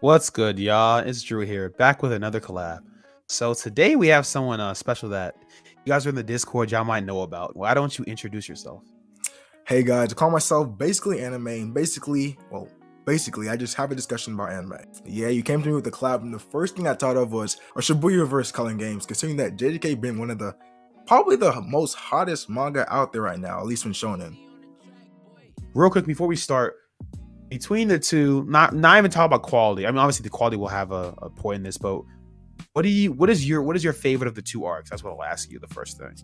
What's good, y'all? It's Drew here, back with another collab. So today we have someone uh, special that you guys are in the Discord, y'all might know about. Why don't you introduce yourself? Hey guys, I call myself basically anime, and basically, well, basically, I just have a discussion about anime. Yeah, you came to me with the collab, and the first thing I thought of was a Shibuya verse Culling Games, considering that JJK been one of the probably the most hottest manga out there right now, at least when shonen. Real quick before we start, between the two, not not even talk about quality. I mean, obviously the quality will have a, a point in this, but what do you what is your what is your favorite of the two arcs? That's what I'll ask you the first thing.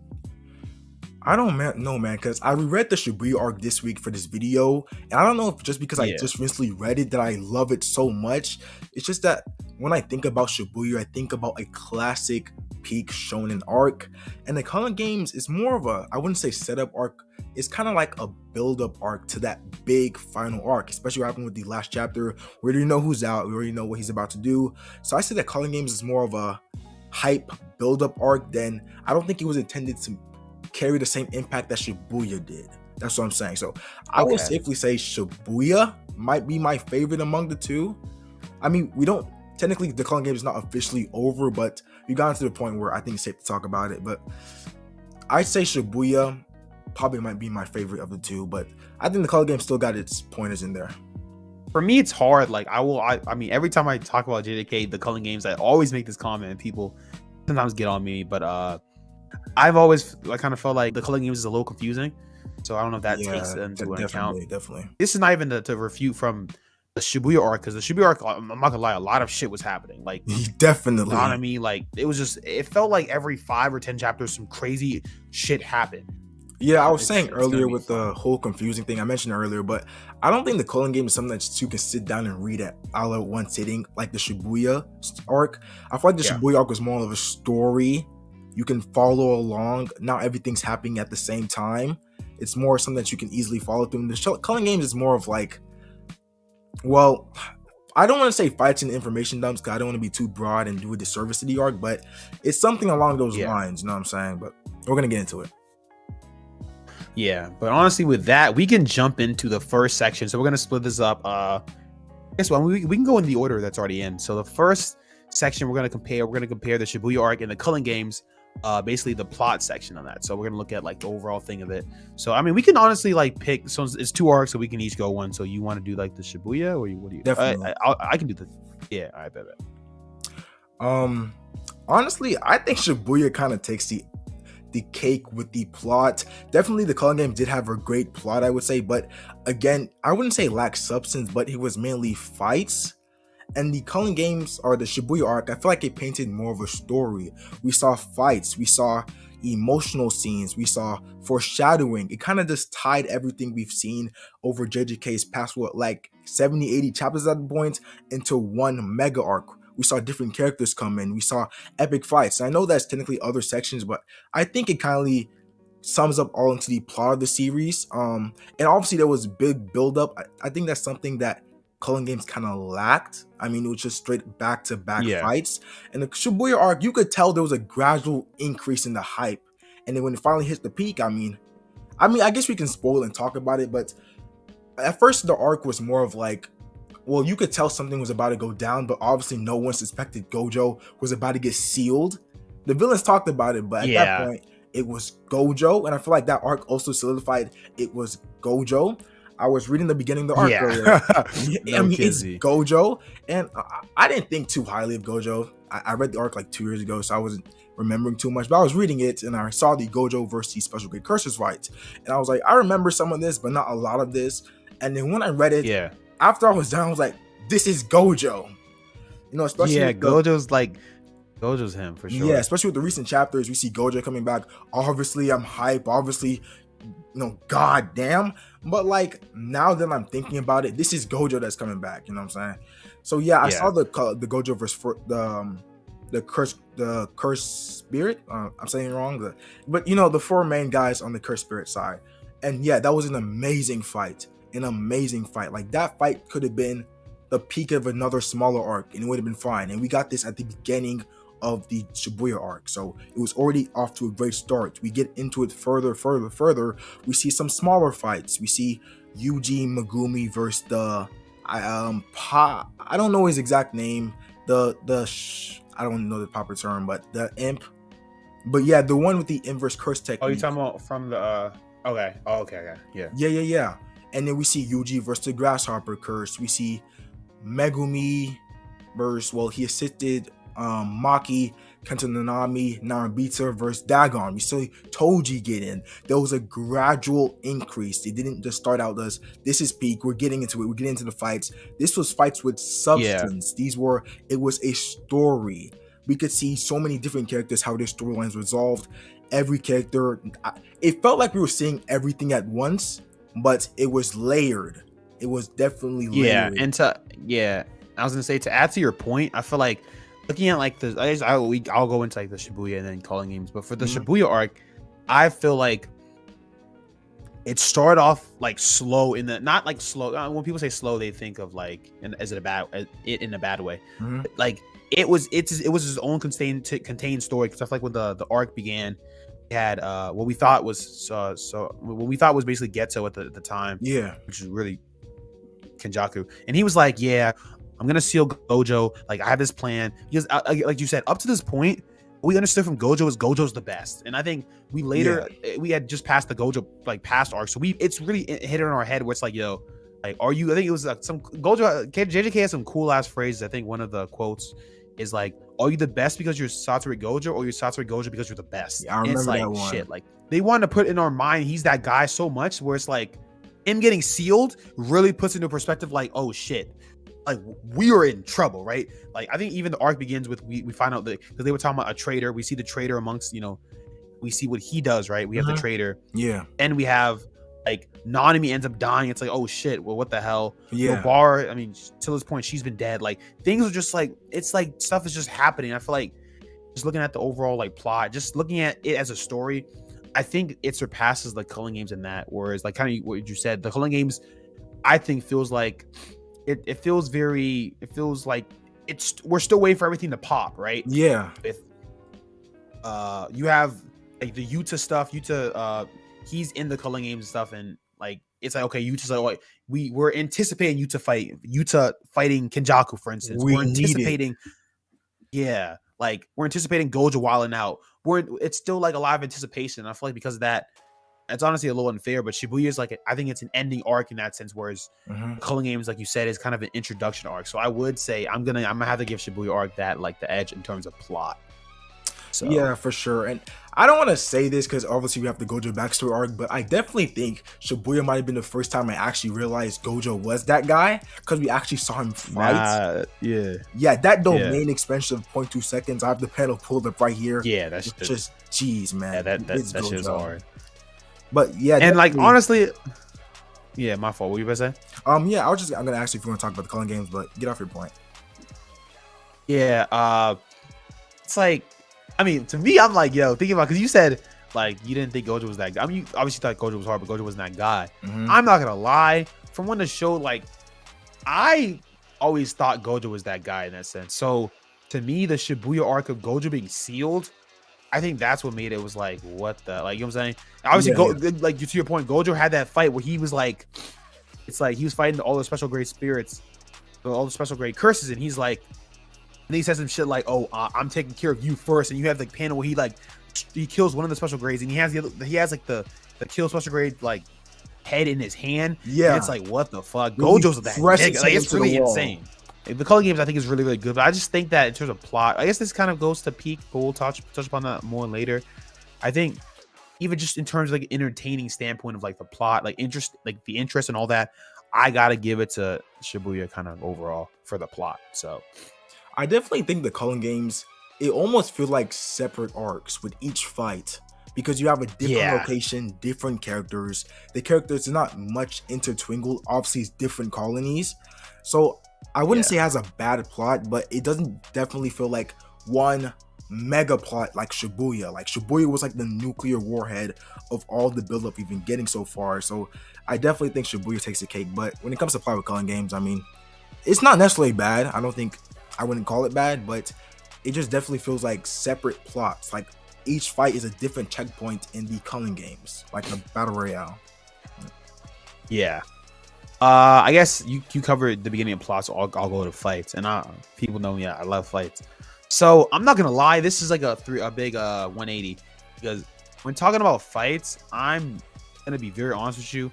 I don't man, know, man, because I reread the Shibuya arc this week for this video, and I don't know if just because yeah. I just recently read it that I love it so much. It's just that when I think about Shibuya, I think about a classic peak shonen arc, and the Culling Games is more of a I wouldn't say setup arc it's kind of like a build-up arc to that big final arc, especially what happened with the last chapter. We already know who's out, we already know what he's about to do. So I say that Culling Games is more of a hype build-up arc than I don't think it was intended to carry the same impact that Shibuya did. That's what I'm saying. So I okay. will safely say Shibuya might be my favorite among the two. I mean, we don't technically the Culling Game is not officially over, but we got to the point where I think it's safe to talk about it. But I'd say Shibuya probably might be my favorite of the two, but I think the Culling Game still got its pointers in there. For me, it's hard. Like I will, I, I mean, every time I talk about JJK, the Culling Games, I always make this comment, and people sometimes get on me. But uh I've always, I kind of felt like the Culling Games is a little confusing. So I don't know if that yeah, takes into definitely, account. Definitely, this is not even to, to refute from the Shibuya arc because the Shibuya arc, I'm not gonna lie, a lot of shit was happening. Like definitely, you know what I mean? Like it was just, it felt like every five or ten chapters, some crazy shit happened. Yeah, I was it's, saying it's earlier with fun. the whole confusing thing I mentioned earlier, but I don't think the Culling game is something that you can sit down and read at all at one sitting, like the Shibuya arc. I feel like the yeah. Shibuya arc was more of a story you can follow along. Not everything's happening at the same time. It's more something that you can easily follow through. And the Culling games is more of like, well, I don't want to say fights and information dumps because I don't want to be too broad and do a disservice to the arc, but it's something along those yeah. lines. You know what I'm saying? But we're gonna get into it. Yeah, but honestly, with that, we can jump into the first section. So we're gonna split this up. Uh, guess what? We, we can go in the order that's already in. So the first section we're gonna compare. We're gonna compare the Shibuya arc and the Culling games. Uh, basically the plot section on that. So we're gonna look at like the overall thing of it. So I mean, we can honestly like pick. So it's two arcs, so we can each go one. So you want to do like the Shibuya, or you, what do you? Definitely. I, I, I can do the. Yeah, I bet. Um, honestly, I think Shibuya kind of takes the the cake with the plot. Definitely, the Culling game did have a great plot, I would say, but again, I wouldn't say lack substance, but it was mainly fights. And the Culling games or the Shibuya arc, I feel like it painted more of a story. We saw fights, we saw emotional scenes, we saw foreshadowing. It kind of just tied everything we've seen over JJK's past, what, like 70, 80 chapters at the point into one mega arc we saw different characters come in. We saw epic fights. And I know that's technically other sections, but I think it kind of sums up all into the plot of the series. Um, and obviously there was big build up. I, I think that's something that Culling Games kind of lacked. I mean, it was just straight back to back fights. And the Shibuya arc, you could tell there was a gradual increase in the hype. And then when it finally hits the peak, I mean, I mean, I guess we can spoil and talk about it, but at first the arc was more of like well, you could tell something was about to go down, but obviously no one suspected Gojo was about to get sealed. The villains talked about it, but at yeah. that point, it was Gojo, and I feel like that arc also solidified it was Gojo. I was reading the beginning of the arc yeah. earlier. no I mean, it's Gojo, and I, I, didn't think too highly of Gojo. I, I, read the arc like two years ago, so I wasn't remembering too much. But I was reading it, and I saw the Gojo versus Special Grade Curses fight, and I was like, I remember some of this, but not a lot of this. And then when I read it, yeah, after I was done, I was like, this is Gojo. You know, especially yeah, Gojo's like Gojo's him for sure. Yeah, especially with the recent chapters, we see Gojo coming back. Obviously, I'm hype. Obviously, you know, god damn. But like now that I'm thinking about it, this is Gojo that's coming back. You know what I'm saying? So yeah, I yeah. saw the the Gojo versus for the um, the curse the curse spirit. Uh, I'm saying wrong, but, but you know the four main guys on the curse spirit side, and yeah, that was an amazing fight an amazing fight. Like that fight could have been the peak of another smaller arc and it would have been fine. And we got this at the beginning of the Shibuya arc. So it was already off to a great start. We get into it further, further, further. We see some smaller fights. We see Yuji Megumi versus the I um pa I don't know his exact name. The the sh- I don't know the proper term, but the imp. But yeah, the one with the inverse curse technique. Oh, you talking about from the? uh Okay. Oh, okay. Okay. Yeah. Yeah, yeah, yeah. And then we see Yuji versus the Grasshopper curse. We see Megumi versus well, he assisted um Maki Kento Nanami, Naobito versus Dagon. We saw Toji get in. There was a gradual increase. It didn't just start out as this is peak. We're getting into it. We're getting into the fights. This was fights with substance. Yeah. These were it was a story. We could see so many different characters how their storylines resolved. Every character, it felt like we were seeing everything at once, but it was layered. It was definitely layered. Yeah, and to yeah, I was gonna say to add to your point, I feel like looking at like the I, I we, I'll go into like the Shibuya and then culling games, but for the mm-hmm. Shibuya arc, I feel like it started off like slow in the not like slow. Uh, when people say slow, they think of like in, as it a bad it in a bad way. Mm-hmm. Like it was it's it was his own contained contained story. Because I feel like when the the arc began, had uh what we thought was uh, so what we thought was basically Geto at the, at the time. Yeah, which is really Kenjaku, and he was like, "Yeah, I'm gonna seal Gojo. Like I have this plan because, uh, like you said, up to this point, we understood from Gojo is Gojo's the best, and I think we later yeah. Eh, we had just passed the Gojo like past arc, so we it's really hit it in our head where it's like, yo, like, are you? I think it was like some Gojo JJK has some cool ass phrases. I think one of the quotes is like, "Are you the best because you're Satoru Gojo, or you're Satoru Gojo because you're the best?" Yeah, I remember it's like that one. shit. Like they want to put in our mind he's that guy so much where it's like him getting sealed really puts into perspective like, oh shit, like we are in trouble, right? Like I think even the arc begins with we, we find out that because they were talking about a traitor. We see the traitor amongst you know, we see what he does, right? We have uh-huh. the traitor, yeah, and we have like Nanami ends up dying. It's like oh shit, well what the hell? Yeah, Bar. I mean, till this point she's been dead. Like things are just like it's like stuff is just happening. I feel like just looking at the overall like plot, just looking at it as a story. I think it surpasses the Culling Games in that. Whereas, like kind of what you said, the Culling Games, I think feels like it, it feels very it feels like it's we're still waiting for everything to pop, right? Yeah. With uh you have like the Yuta stuff, Yuta uh he's in the culling games and stuff and like it's like okay, Yuta's like oh, we we're anticipating Yuta fight Yuta fighting Kenjaku, for instance. We are anticipating Yeah, like we're anticipating Gojo wilding out. We're it's still like a lot of anticipation. I feel like because of that, it's honestly a little unfair, but Shibuya is like I think it's an ending arc in that sense, whereas mm-hmm. Culling Games, like you said, is kind of an introduction arc. So I would say I'm gonna I'm gonna have to give Shibuya arc that like the edge in terms of plot. So. Yeah, for sure. And I don't want to say this because obviously we have the Gojo backstory arc, but I definitely think Shibuya might have been the first time I actually realized Gojo was that guy because we actually saw him fight. Nah, yeah, yeah. That domain yeah. expansion of 0.2 seconds. I have the panel pulled up right here. Yeah, that's just, jeez, man. Yeah, that that, that shit's hard. But yeah, and like honestly, yeah, my fault. What you about to say? Um, yeah, I was just I'm gonna ask you if you want to talk about the culling games, but get off your point. Yeah, uh, it's like, I mean, to me, I'm like, yo, thinking about because you said like you didn't think Gojo was that guy. I mean, you obviously thought Gojo was hard, but Gojo wasn't that guy. Mm-hmm. I'm not gonna lie. From when the show, like, I always thought Gojo was that guy in that sense. So to me, the Shibuya arc of Gojo being sealed I think that's what made it was like, what the like you know what I'm saying? Obviously, yeah, Go, yeah. like to your point, Gojo had that fight where he was like, it's like he was fighting all the special grade spirits, all the special grade curses, and he's like, and he says some shit like, "Oh, uh, I'm taking care of you first. and you have the panel where he like he kills one of the special grades, and he has the other, he has like the the kill special grade like head in his hand. Yeah, it's like what the fuck? Gojo's that nigga. Like, it's really insane. The Culling Games I think is really really good, but I just think that in terms of plot, I guess this kind of goes to peak, but we'll touch touch upon that more later. I think even just in terms of like entertaining standpoint of like the plot, like interest, like the interest and all that, I gotta give it to Shibuya kind of overall for the plot. So I definitely think the Culling Games it almost feel like separate arcs with each fight because you have a different yeah. location, different characters. The characters are not much intertwined. Obviously, it's different colonies. So I wouldn't yeah. say it has a bad plot, but it doesn't definitely feel like one mega plot like Shibuya. Like Shibuya was like the nuclear warhead of all the buildup we've been getting so far. So I definitely think Shibuya takes the cake. But when it comes to plot with Culling Games, I mean, it's not necessarily bad. I don't think I wouldn't call it bad, but it just definitely feels like separate plots. Like each fight is a different checkpoint in the Culling Games, like the battle royale. Yeah, Uh, I guess you you covered the beginning of plots. So I'll, I'll go to fights, and I, people know me. I love fights. So I'm not gonna lie. This is like a three a big uh 180 because when talking about fights, I'm gonna be very honest with you.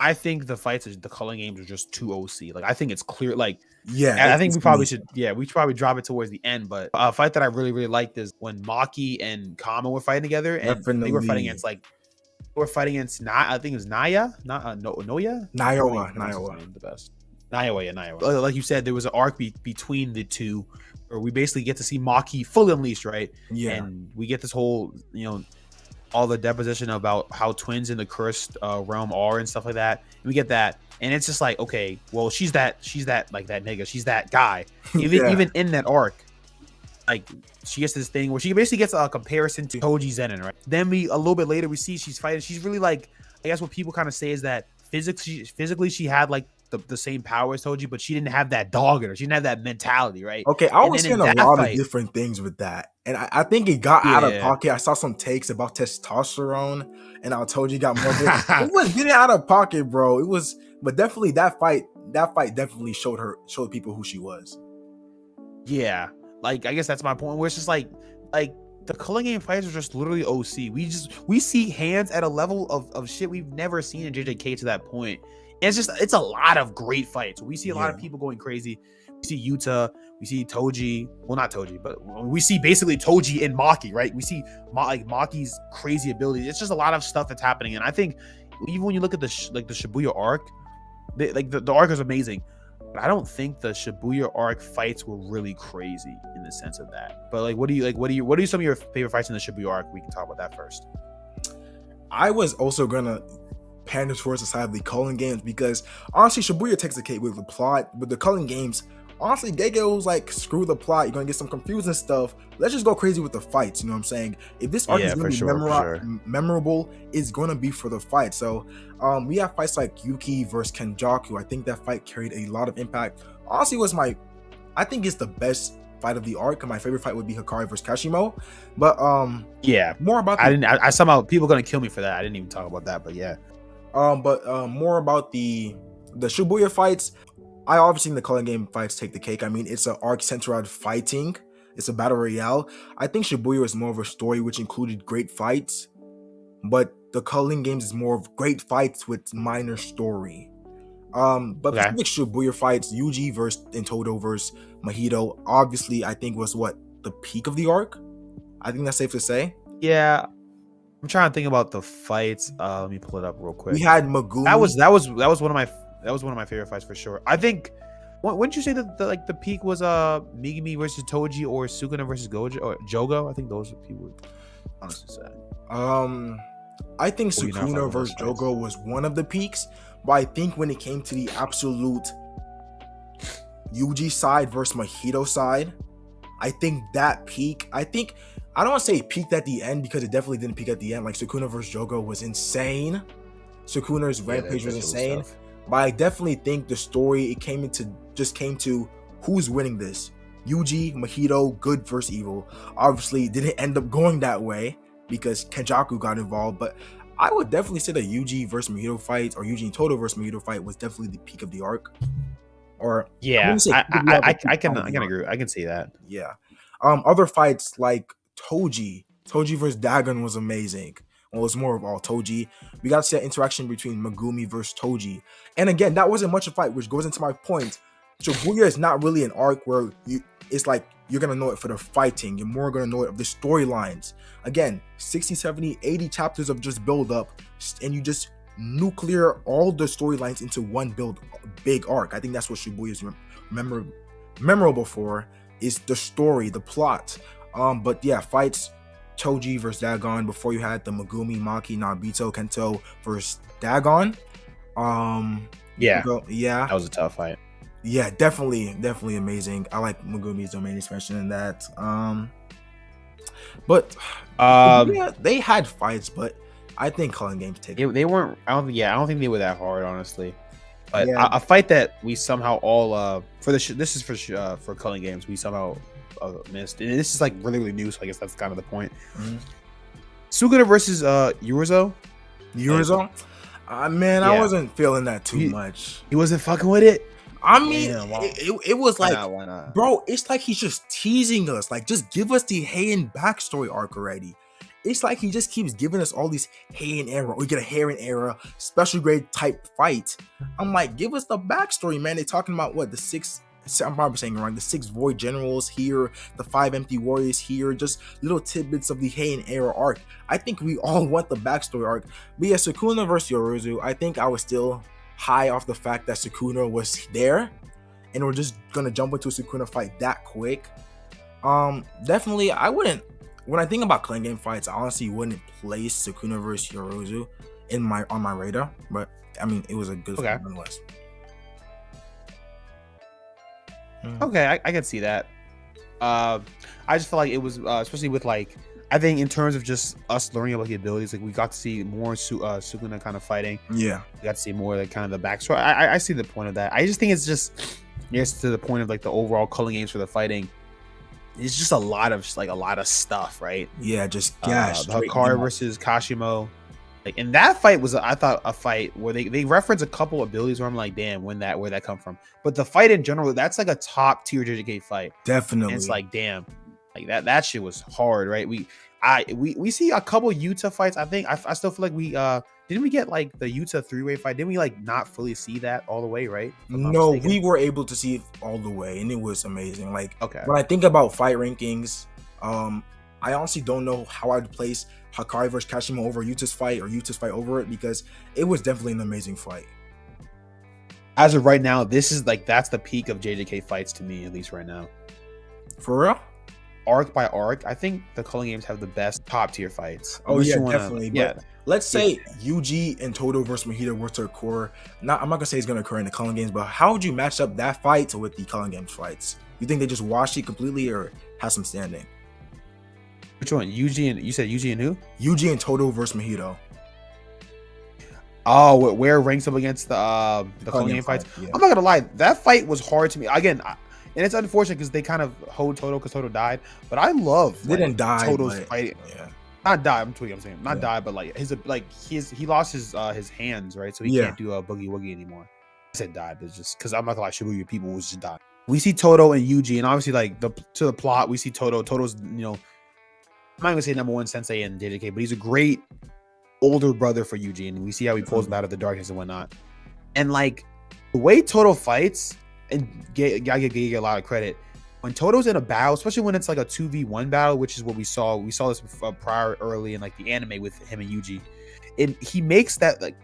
I think the fights, the culling games are just too OC. Like I think it's clear. Like Yeah, I think we probably me. should. Yeah, we should probably drop it towards the end. But a fight that I really really liked is when Maki and Kamo were fighting together, and they were fighting against like they were fighting against Na. I think it was Naya, not uh, no Noya. Naioa, I don't pronounce his the best. Naiwa, yeah. Uh, Like you said, there was an arc be- between the two, where we basically get to see Maki fully unleashed, right? Yeah, And we get this whole, you know, all the deposition about how twins in the cursed uh, realm are and stuff like that. And we get that, and it's just like, okay, well, she's that, she's that, like that nigga, she's that guy. Even Yeah. even in that arc, like she gets this thing where she basically gets a comparison to Toji Zenin, right? Then we a little bit later we see she's fighting. She's really like, I guess what people kind of say is that physically, physically she had like the, the same power as Toji, but she didn't have that dog in her. She didn't have that mentality, right? Okay, I was hearing a lot fight- of different things with that, and I, I think it got out of pocket. I saw some takes about testosterone, and I told you got more. it was getting out of pocket, bro. It was, but definitely that fight. That fight definitely showed her, showed people who she was. Yeah, like I guess that's my point. Where it's just like, like the culling game fights are just literally OC. We just we see hands at a level of, of shit we've never seen in JJK to that point. And it's just it's a lot of great fights. We see a lot of people going crazy. We see Yuta, we see Toji. Well, not Toji, but we see basically Toji and Maki, right? We see Ma- like Maki's crazy abilities. It's just a lot of stuff that's happening, and I think even when you look at the sh- like the Shibuya arc, they, like the, the arc is amazing. But I don't think the Shibuya arc fights were really crazy in the sense of that. But like, what do you like? What do you? What are some of your favorite fights in the Shibuya arc? We can talk about that first. I was also gonna pander towards the side of the culling games because honestly, Shibuya takes the cake with the plot, with the culling games. Honestly, Gege was like, screw the plot. You're gonna get some confusing stuff. Let's just go crazy with the fights. You know what I'm saying? If this arc Yeah, is gonna be sure, memora- sure. memorable, it's gonna be for the fight. So, um, we have fights like Yuki versus Kenjaku. I think that fight carried a lot of impact. Honestly, was my, I think it's the best fight of the arc. My favorite fight would be Hakari versus Kashimo. But um, Yeah, more about the I didn't. I, I somehow people gonna kill me for that. I didn't even talk about that. But yeah, Um, but uh, more about the the Shibuya fights. I obviously think the culling game fights take the cake. I mean, it's an arc centered around fighting. It's a battle royale. I think Shibuya is more of a story which included great fights, but the calling games is more of great fights with minor story. Um, but Okay. specific Shibuya fights, Yuji versus Intodo versus Mahito, obviously I think was what the peak of the arc. I think that's safe to say. yeah. I'm trying to think about the fights. Uh, let me pull it up real quick. We had Megumi. that was that was that was one of my that was one of my favorite fights for sure. I think. wou- Wouldn't you say that the, like the peak was uh Megumi versus Toji or Sukuna versus Gojo or Jogo? I think those are people would honestly say. Um, I think Or you're not following Sukuna versus? Jogo was one of the peaks, but I think when it came to the absolute Yuji side versus Mahito side, I think that peak. I think I don't want to say peaked at the end because it definitely didn't peak at the end. Like Sukuna versus Jogo was insane. Sukuna's Yeah, rampage was insane, tough. But I definitely think the story it came into just came to who's winning this. Yuji, Mahito, good versus evil. Obviously, didn't end up going that way because Kenjaku got involved, but I would definitely say the Yuji versus Mahito fight or Yuji and Todo versus Mahito fight was definitely the peak of the arc. Or Yeah, say I, I, I, I can I can agree. I can see that. Yeah. Um, other fights like Toji, Toji versus Dagon was amazing. Well, it was more of all Toji. We got to see that interaction between Megumi versus Toji. And again, that wasn't much of a fight, which goes into my point. Shibuya is not really an arc where you it's like you're gonna know it for the fighting. You're more gonna know it of the storylines. Again, 60, 70, 80 chapters of just build up, and you just nuclear all the storylines into one build big arc. I think that's what Shibuya is mem- memor- memorable for is the story, the plot. Um, but yeah, fights Toji versus Dagon before you had the Megumi, Maki, Naobito, Kento versus Dagon. Um, Yeah, go- yeah, that was a tough fight. yeah, definitely, definitely amazing. I like Megumi's domain expansion in that. Um, but Um, yeah, they had fights, but I think culling games take. they, they weren't. I don't. think- Yeah, I don't think they were that hard, honestly. But Yeah. a, a fight that we somehow all uh for the sh- this is for sh- uh, for culling games we somehow uh, missed, and this is like really really new. So I guess that's kind of the point. Mhm. Sugata versus uh Urizo. Yorozu. Uh, man, Yeah. I wasn't feeling that too You- much. He wasn't fucking with it. I mean, Damn, wow. it, it, it was Why like, not? Why not? bro, it's like he's just teasing us. Like, just give us the Heian backstory arc already. It's like he just keeps giving us all these Heian era. We get a Heian era special grade type fight. I'm like, give us the backstory, man. They're talking about what the six. I'm probably saying wrong. The six void generals here, the five empty warriors here, just little tidbits of the Heian era arc. I think we all want the backstory arc. But yeah, Sukuna versus Yorozu, I think I was still high off the fact that Sukuna was there, and we're just gonna jump into a Sukuna fight that quick. Um, definitely, I wouldn't. When I think about clan game fights, I honestly wouldn't place Sukuna versus Yorozu in my on my radar. But I mean, it was a good Okay. fight nonetheless. Mm. Okay, I, I can see that. Uh, I just feel like it was, uh, especially with like, I think in terms of just us learning about the abilities, like we got to see more Su- uh, Sukuna kind of fighting. Yeah, We got to see more like kind of the backstory. I, I, I see the point of that. I just think it's just, yes, to the point of like the overall culling games for the fighting. It's just a lot of like a lot of stuff, right? yeah, just Uh, gash. the Hakari versus Kashimo. Like, and that fight was, I thought, a fight where they they reference a couple abilities where I'm like, damn, when that where that come from? But the fight in general, that's like a top tier JJK fight. Definitely. And it's like, damn, like that that shit was hard, right? We I we we see a couple Yuta fights. I think I, I still feel like we uh didn't we get like the Yuta three way fight? Didn't we like not fully see that all the way, right? If I'm not no, mistaken. we were able to see it all the way, and it was amazing. Like okay. when I think about fight rankings, um, I honestly don't know how I'd place Hakari versus Kashimo over Yuta's fight or Yuta's fight over it because it was definitely an amazing fight. As of right now, this is like that's the peak of JJK fights to me, at least right now. For real? Arc by arc, I think the culling games have the best top tier fights. Oh, yeah, wanna- definitely, Yeah, but- Let's say Yuji and Todo versus Mahito were to occur. Not, I'm not gonna say it's gonna occur in the Culling games, but how would you match up that fight with the Culling games fights? You think they just wash it completely or have some standing? Which one? Yuji and you said Yuji and who? Yuji and Todo versus Mahito. Oh, where ranks up against the uh, the game fights? Yeah. I'm not gonna lie, that fight was hard to me. Again, I, and it's unfortunate because they kind of hold Todo because Todo died. But I love They didn't die. Todo's but- fight. Yeah. Not die. I'm tweaking. I'm saying not Yeah. die, but like his like his he lost his uh his hands right, so he Yeah. can't do a boogie woogie anymore. I said died, it's just because I'm not gonna lie, Shibuya people was just died. We see Todo and Yuji, and obviously like the to the plot, we see Todo. Todo's you know, I'm not gonna say number one sensei in JJK, but he's a great older brother for and we see how he pulls him out of the darkness and whatnot. And like the way Todo fights, and get, gotta Gege a lot of credit. When Todo's in a battle, especially when it's like a two v one battle, which is what we saw, we saw this prior early in like the anime with him and Yuji. And he makes that like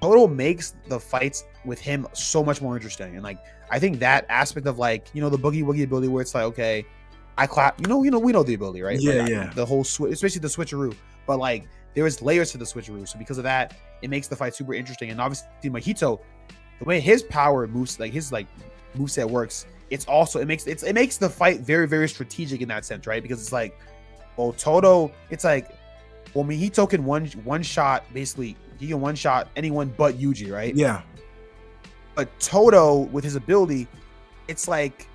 Todo makes the fights with him so much more interesting, and like I think that aspect of like you know the boogie woogie ability where it's like okay, I clap, you know, you know, we know the ability, right? Yeah, Like, I- yeah. The whole switch, especially the switcheroo, but like there is layers to the switcheroo, so because of that, it makes the fight super interesting. And obviously, Mahito, the way his power moves, like his like moveset works, it's also it makes it's it makes the fight very very strategic in that sense, right? Because it's like, well, Todo, it's like, well, Mahito can one one shot basically he can one shot anyone but Yuji, right? Yeah. But Todo with his ability, it's like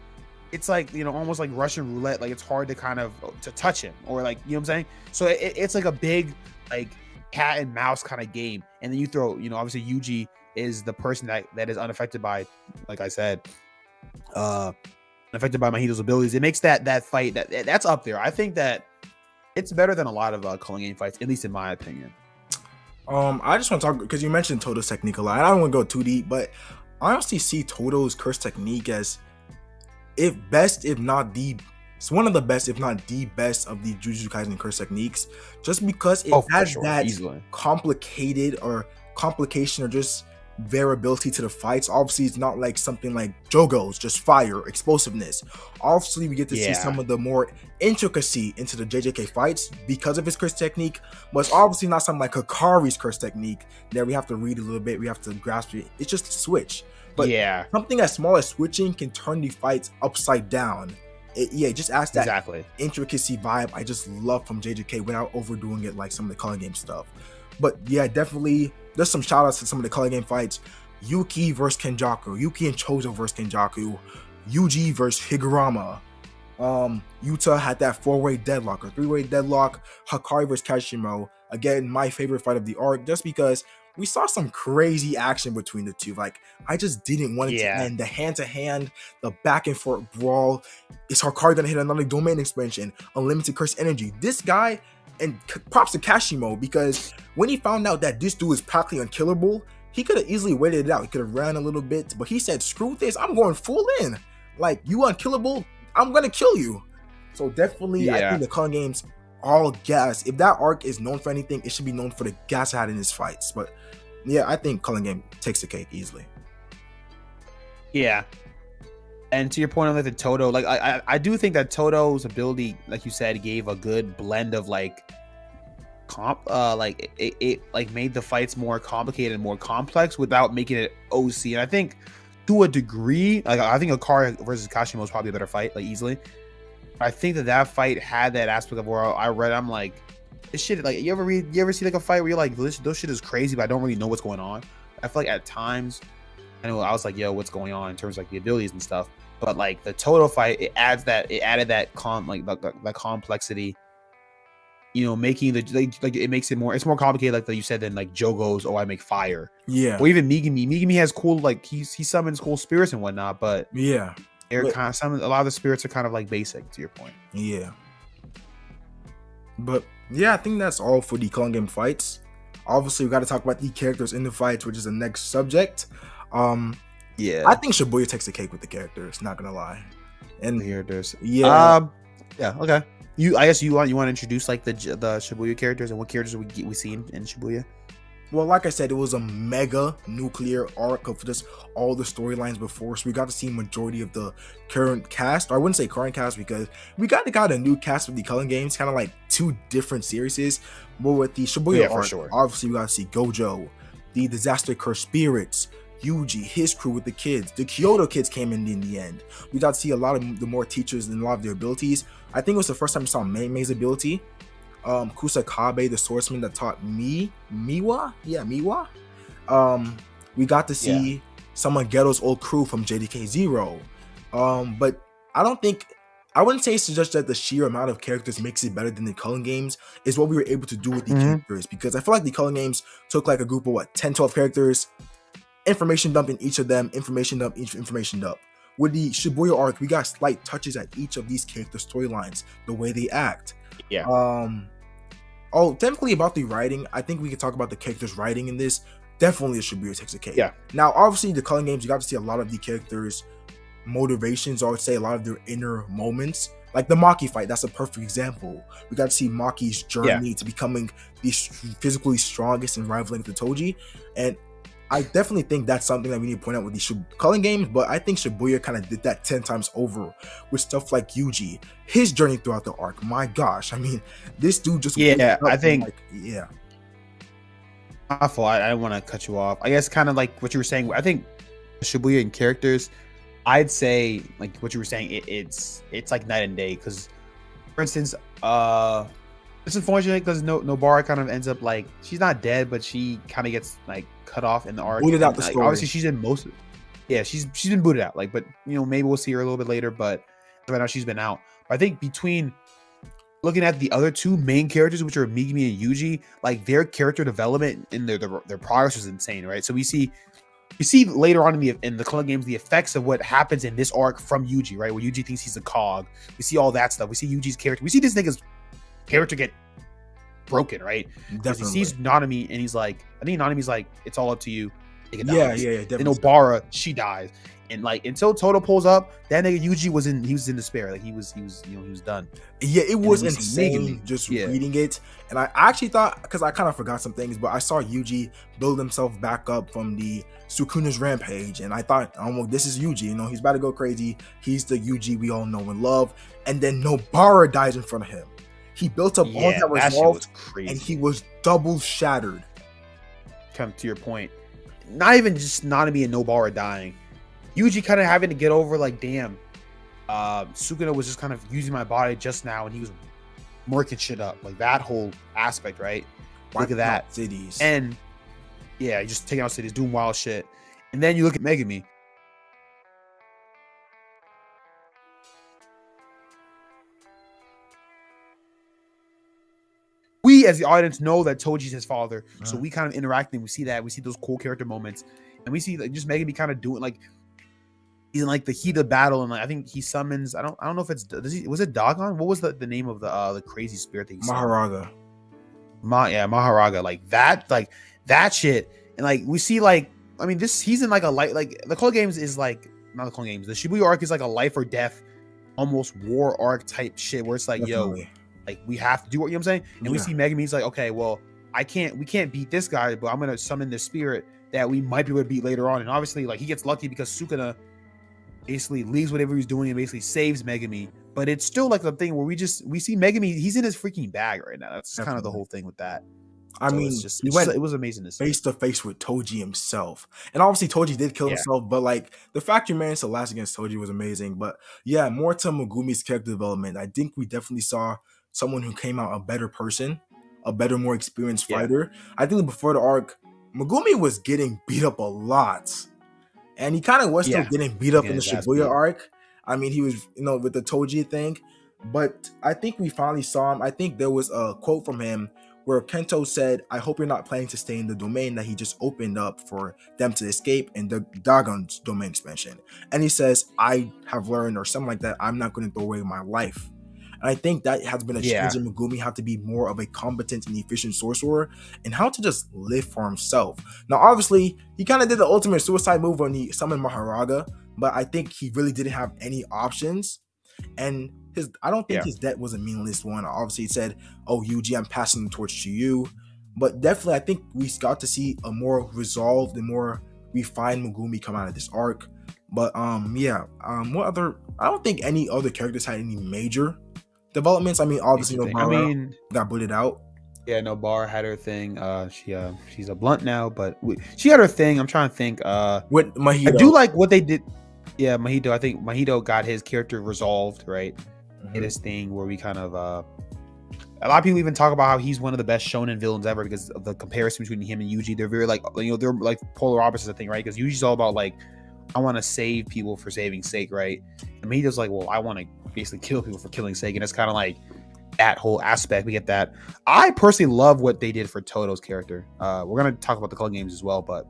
it's like you know almost like Russian roulette. Like it's hard to kind of to touch him or like you know what I'm saying. So it, it's like a big like cat and mouse kind of game. And then you throw you know obviously Yuji is the person that that is unaffected by like I said, uh, unaffected by Mahito's abilities. It makes that that fight that that's up there. I think that it's better than a lot of uh, culling game fights, at least in my opinion. Um, I just want to talk because you mentioned Todo's technique a lot. I don't want to go too deep, but I honestly see Todo's curse technique as if best, if not the it's one of the best, if not the best of the Jujutsu Kaisen curse techniques, just because it Oh, has sure, that easily. complicated or complication or just variability to the fights. Obviously, it's not like something like Jogo's, just fire, explosiveness. Obviously, we get to see some of the more intricacy into the JJK fights because of his curse technique, but it's obviously not something like Hakari's curse technique that we have to read a little bit, we have to grasp it. It's just a switch. But yeah, something as small as switching can turn the fights upside down. It, yeah, just ask that exactly. intricacy vibe I just love from JJK without overdoing it like some of the color game stuff. But yeah, definitely there's some shout outs to some of the color game fights. Yuki versus Kenjaku, Yuki and Choso versus Kenjaku, Yuji versus Higuruma. Um, Yuta had that four-way deadlock or three-way deadlock. Hakari versus Kashimo. Again, my favorite fight of the arc, just because we saw some crazy action between the two. Like, I just didn't want it Yeah. to end. The hand to hand, the back and forth brawl. Is Hakari gonna hit another domain expansion? Unlimited curse energy. This guy, and props to Kashimo because when he found out that this dude is practically unkillable, he could have easily waited it out. He could have ran a little bit, but he said, "Screw this! I'm going full in. Like you unkillable, I'm gonna kill you." So definitely, I think the Culling games all gas. If that arc is known for anything, it should be known for the gas it had in his fights. But yeah, I think Culling game takes the cake easily. Yeah. And to your point on like the Todo, like I, I I do think that Todo's ability, like you said, gave a good blend of like comp uh like it, it like made the fights more complicated and more complex without making it OC. And I think to a degree, like I think Hakari versus Kashimo is probably a better fight, like easily. I think that that fight had that aspect of where I read, I'm like, this shit, like you ever read, you ever see like a fight where you're like, this, those shit is crazy, but I don't really know what's going on. I feel like at times, I know I was like, yo, what's going on in terms of like the abilities and stuff. But like the total fight, it adds that, it added that com like the complexity. You know, making the like, like it makes it more, it's more complicated, like that you said, than like Jogo's, Oh, I make fire, Yeah, or even Megumi. Megumi has cool, like he's he summons cool spirits and whatnot, but yeah, they're But- kind of some. A lot of the spirits are kind of like basic. To your point. yeah. But yeah, I think that's all for the Culling game fights. Obviously, we got to talk about the characters in the fights, which is the next subject. Um, Yeah, I think Shibuya takes the cake with the characters. Not gonna lie, and here there's yeah, Um, yeah, okay. You, I guess you want you want to introduce like the the Shibuya characters and what characters we we seen in Shibuya. Well, like I said, it was a mega nuclear arc of just all the storylines before, so we got to see majority of the current cast. Or I wouldn't say current cast because we got to got a new cast with the Culling games, kind of like two different series. But with the Shibuya Yeah, arc, sure. obviously we got to see Gojo, the Disaster Curse Spirits, Yuji, his crew with the kids. The Kyoto kids came in in the end. We got to see a lot of the more teachers and a lot of their abilities. I think it was the first time we saw Mei Mei's ability um Kusakabe, the swordsman that taught me Miwa, yeah, Miwa. Um, we got to see some of Geto's old crew from JJK Zero. Um, but I don't think I wouldn't say it's just that the sheer amount of characters makes it better than the Culling games is what we were able to do with the Mhm. characters because I feel like the Culling games took like a group of what 10, 12 characters, information dump in each of them, information dump, each information dump. With the Shibuya arc, we got slight touches at each of these character storylines, the way they act. Yeah. Um. Oh, definitely about the writing. I think we could talk about the characters' writing in this. Definitely, a Shibuya takes a cake. Yeah. Now, obviously, the Culling games, you got to see a lot of the characters' motivations, or I would say a lot of their inner moments. Like the Maki fight, that's a perfect example. We got to see Maki's journey to becoming the physically strongest and rivaling the Toji. And I definitely think that's something that we need to point out with these Culling games, but I think Shibuya kind of did that 10 times over with stuff like Yuji, his journey throughout the arc. My gosh, I mean, this dude just Yeah, I think- like, yeah, Awful. I, I don't want to cut you off. I guess kind of like what you were saying. I think Shibuya and characters. I'd say like what you were saying. It, it's it's like night and day. Because, for instance, uh, it's unfortunate because no Nobara kind of ends up like she's not dead, but she kind of gets like cut off in the arc. Booted out the like, story. Obviously, she's in most. Of, yeah, she's she's been booted out. Like, but you know maybe we'll see her a little bit later. But right now she's been out. But I think between looking at the other two main characters, which are Megumi and Yuji, like their character development and their their, their progress was insane, right? So we see we see later on in the in the Club games the effects of what happens in this arc from Yuji, right? Where Yuji thinks he's a cog. We see all that stuff. We see Yuji's character. We see this nigga's character get broken, right? Because he sees Nanami and he's like, I think Nanami's like, it's all up to you. Nigga yeah, dies. yeah, yeah, Then. Obara, she dies. And like until Todo pulls up, that nigga Yuji was in he was in despair. Like he was he was you know he was done. Yeah, it was see insane Megumi. just Yeah. reading it. And I actually thought, because I kind of forgot some things, but I saw Yuji build himself back up from the Sukuna's rampage. And I thought, oh, well, this is Yuji. You know, he's about to go crazy. He's the Yuji we all know and love. And then Nobara dies in front of him. He built up all Yeah, that that shit resolve, was crazy. and he was double shattered. come to your point. Not even just Nanami and Nobara dying. Yuji kind of having to get over like, damn, uh, Sukuna was just kind of using my body just now, and he was working shit up. Like that whole aspect, right? Look at that. out Cities. And yeah, just taking out cities, doing wild shit. And then you look at Megumi. We as the audience know that Toji's his father, so Uh-huh. we kind of interact and we see that we see those cool character moments, and we see like just Megumi kind of doing like in like the heat of battle, and like I think he summons. I don't I don't know if it's does he was it Dagon? What was the, the name of the uh the crazy spirit summoned? Mahoraga. Ma yeah, Mahoraga, like that, like that shit. And like we see like I mean this he's in like a light like the Clone Games is like not the Clone Games, the Shibuya arc is like a life or death, almost war arc type shit where it's like, yo, Definitely. Like we have to do what you know what I'm saying? And we see Megumi's like, okay, well, I can't we can't beat this guy, but I'm gonna summon this spirit that we might be able to beat later on. And obviously, like he gets lucky because Sukuna basically leaves whatever he's doing and basically saves Megumi. But it's still like the thing where we just we see Megumi, he's in his freaking bag right now. That's kind of the whole thing with that. I So mean, it's just, it's just- it was amazing to see. face to face with Toji himself. And obviously Toji did kill Yeah. himself, but like the fact you managed to last against Toji was amazing. But yeah, more to Megumi's character development. I think we definitely saw someone who came out a better person, a better, more experienced Yeah. fighter. I think before the arc, Megumi was getting beat up a lot. And he kind of was still Yeah. getting beat up Yeah, in the Shibuya arc. I mean, he was, you know, with the Toji thing. But I think we finally saw him. I think there was a quote from him where Kento said, I hope you're not planning to stay in the domain that he just opened up for them to escape in the Dagon's domain expansion. And he says, I have learned, or something like that, I'm not going to throw away my life. And I think that has been a Yeah. change in Megumi, how to be more of a competent and efficient sorcerer and how to just live for himself. Now, obviously, he kind of did the ultimate suicide move when he summoned Mahoraga, but I think he really didn't have any options. And his I don't think Yeah. his death was a meaningless one. Obviously, he said, Oh, Yuji, I'm passing the torch to you. But definitely, I think we got to see a more resolved and more refined Megumi come out of this arc. But um, yeah, um, what other? I don't think any other characters had any major developments. I mean, obviously, no I mean, got booted out. yeah, Nobara had her thing. Uh, she uh, she's a blunt now, but we, she had her thing. I'm trying to think. Uh, With Mahito, I do like what they did. Yeah, Mahito. I think Mahito got his character resolved, right? Mhm. It is thing where we kind of uh a lot of people even talk about how he's one of the best shonen villains ever because of the comparison between him and Yuji. They're very like you know, they're like polar opposites I think, right? Because Yuji's all about like I want to save people for saving sake, right? And Mahito's like, well, I want to basically kill people for killing sake. And it's kind of like that whole aspect. We get that. I personally love what they did for Todo's character. Uh we're gonna talk about the Clone games as well, but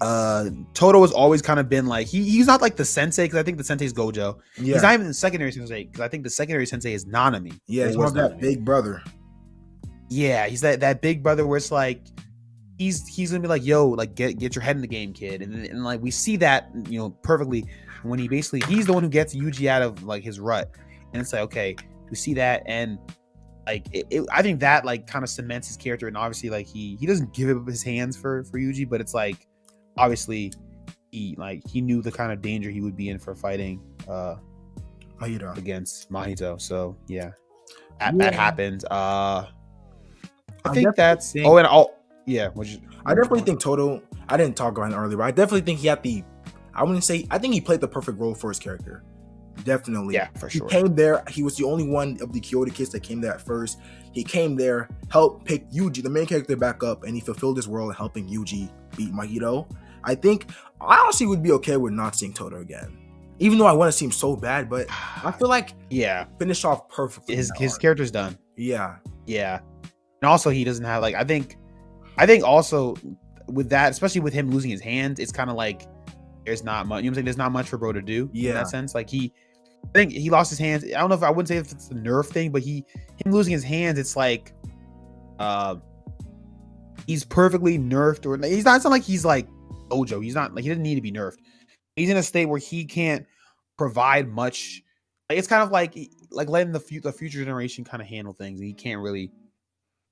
uh Todo has always kind of been like he, he's not like the sensei because I think the sensei's Gojo. yeah, He's not even the secondary sensei because I think the secondary sensei is Nanami. yeah, he's was of that Nanami. big brother. Yeah, he's that that big brother where it's like he's he's gonna be like, yo, like get get your head in the game, kid. And, and like we see that you know perfectly when he basically he's the one who gets Yuji out of like his rut, and it's like okay, we see that and like it, it- I think that like kind of cements his character, and obviously like he he doesn't give up his hands for for Yuji, but it's like obviously he like he knew the kind of danger he would be in for fighting uh Mahito. against Mahito. So yeah, that, that happened. Uh, I I think that's think- oh, and all yeah. You, I definitely think Todo. I didn't talk about him earlier, but I definitely think he had the. I wouldn't say. I think he played the perfect role for his character. Definitely. yeah for sure. He came there. He was the only one of the Kyoto kids that came there at first. He came there, helped pick Yuji, the main character, back up, and he fulfilled his role in helping Yuji beat Mahito. I think I honestly would be okay with not seeing Todo again, even though I want to see him so bad. But I feel like yeah, finished off perfectly. his his arc. character's done. yeah, Yeah, and also he doesn't have like I think, I think also with that, especially with him losing his hands, it's kind of like there's not much. You know what I'm saying? There's not much for bro to do. Yeah. in that sense. Like he, I think he lost his hands. I don't know if I wouldn't say if it's the nerve thing, but he him losing his hands, it's like, uh, he's perfectly nerfed or he's not. It's not like he's like Ojo. He's not like he doesn't need to be nerfed. He's in a state where he can't provide much. Like, it's kind of like like letting the, fu- the future generation kind of handle things, and he can't really.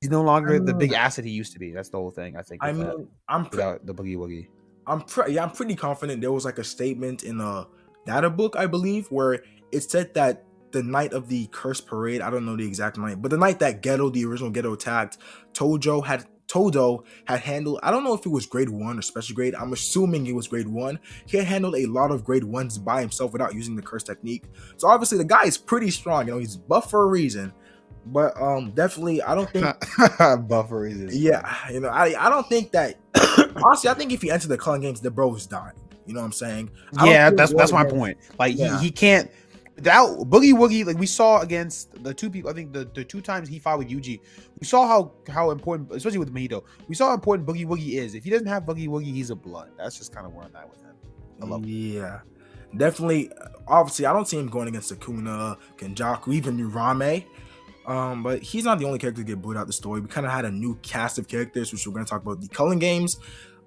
He's no longer the big Uh, asset he used to be. That's the whole thing. I think. I that, mean, I'm pre- the boogie woogie. I'm pre- yeah, I'm pretty confident there was like a statement in a data book, I believe, where it said that the night of the curse parade, I don't know the exact night, but the night that Geto, the original Geto attacked, Tojo had Todo had handled, I don't know if it was grade one or special grade. I'm assuming it was grade one. He had handled a lot of grade ones by himself without using the curse technique. So obviously the guy is pretty strong, you know, he's buff for a reason. But um definitely I don't think Buffer is yeah, you know, I, I don't think that honestly, I think if he entered the Culling games, the bro is dying. You know what I'm saying? Yeah that's that's my point like Yeah. he, he can't that Boogie Woogie, like we saw against the two people, I think the, the two times he fought with Yuji, we saw how how important, especially with Mahito, we saw how important Boogie Woogie is. If he doesn't have Boogie Woogie, he's a blood. That's just kind of where I'm at with him. I love him. Yeah, definitely. Obviously, I don't see him going against Sukuna, Kenjaku, even Uraume. Um, but he's not the only character to get booted out the story. We kind of had a new cast of characters, which we're going to talk about the Culling Games.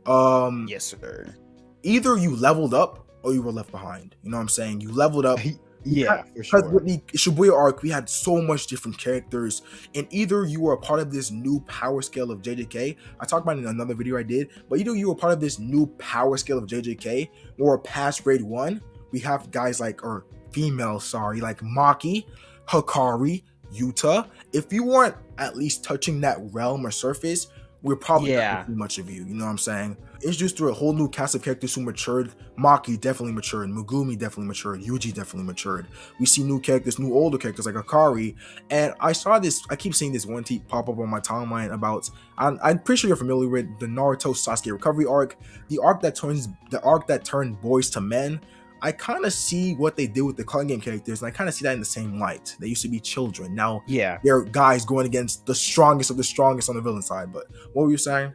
Um, Yes, sir. either you leveled up or you were left behind. You know what I'm saying? You leveled up Yeah, for because sure. with the Shibuya arc, we had so much different characters, and either you were a part of this new power scale of JJK. I talked about it in another video I did, but either you were part of this new power scale of JJK, or past grade one. We have guys like, or female, sorry, like Maki, Hakari, Yuta. If you weren't at least touching that realm or surface, we're probably Yeah. not too much of you. You know what I'm saying? Introduced through a whole new cast of characters who matured. Maki definitely matured. Megumi definitely matured. Yuji definitely matured. We see new characters, new older characters like Hakari. And I saw this, I keep seeing this one tweet pop up on my timeline about, I'm, I'm pretty sure you're familiar with the Naruto Sasuke recovery arc, the arc that turns, the arc that turned boys to men. I kind of see what they did with the Culling Game characters, and I kind of see that in the same light. They used to be children. Now yeah. they're guys going against the strongest of the strongest on the villain side. But what were you saying?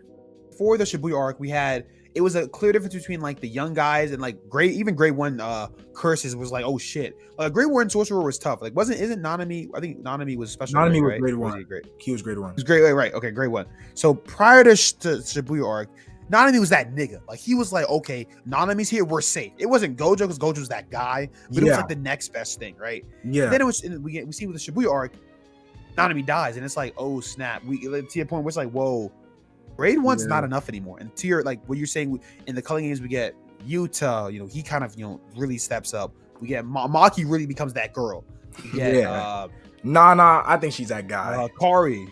For the Shibuya arc, we had it was a clear difference between like the young guys and like great even grade one uh curses was like oh shit uh grade one sorcerer was tough like wasn't isn't Nanami I think Nanami was special Nanami grade, was right? grade Or was one. he great He was grade one. It was great, right, right. Okay, great one. So prior to, Sh- to Shibuya arc, Nanami was that nigga. Like he was like, okay, Nanami's here, we're safe. It wasn't Gojo because Gojo was that guy, but it was like the next best thing, right? Yeah. Then it was we get we see with the Shibuya arc, Nanami dies, and it's like, oh snap. We like, to your point where it's like, whoa, grade one's Yeah. not enough anymore. And to your like what you're saying in the culling games, we get Yuta, you know, he kind of you know really steps up. We get Ma- Maki really becomes that girl. Get Yeah. uh, Nah, nah. I think she's that guy. uh Kari.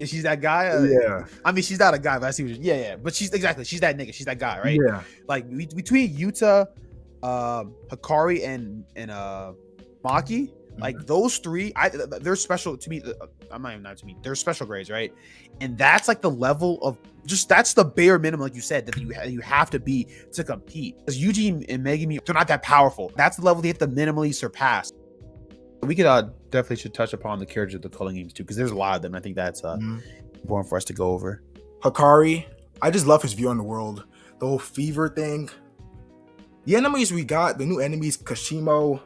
Is she that guy? Uh, yeah. I mean, she's not a guy, but I see what yeah, yeah. But she's exactly, she's that nigga. She's that guy, right? Yeah. Like be- between Yuta, um, Hakari, and and uh, Maki, like those three, I they're special to me. uh, I'm not even not to me. They're special grades, right? And that's like the level of just that's the bare minimum, like you said, that you you have to be to compete. Because Yuji and Megumi, they're not that powerful. That's the level they have to minimally surpass. We could uh definitely should touch upon the characters of the culling games too, because there's a lot of them. I think that's uh Mhm. important for us to go over. Hakari, I just love his view on the world. The whole fever thing. The enemies we got, the new enemies, Kashimo,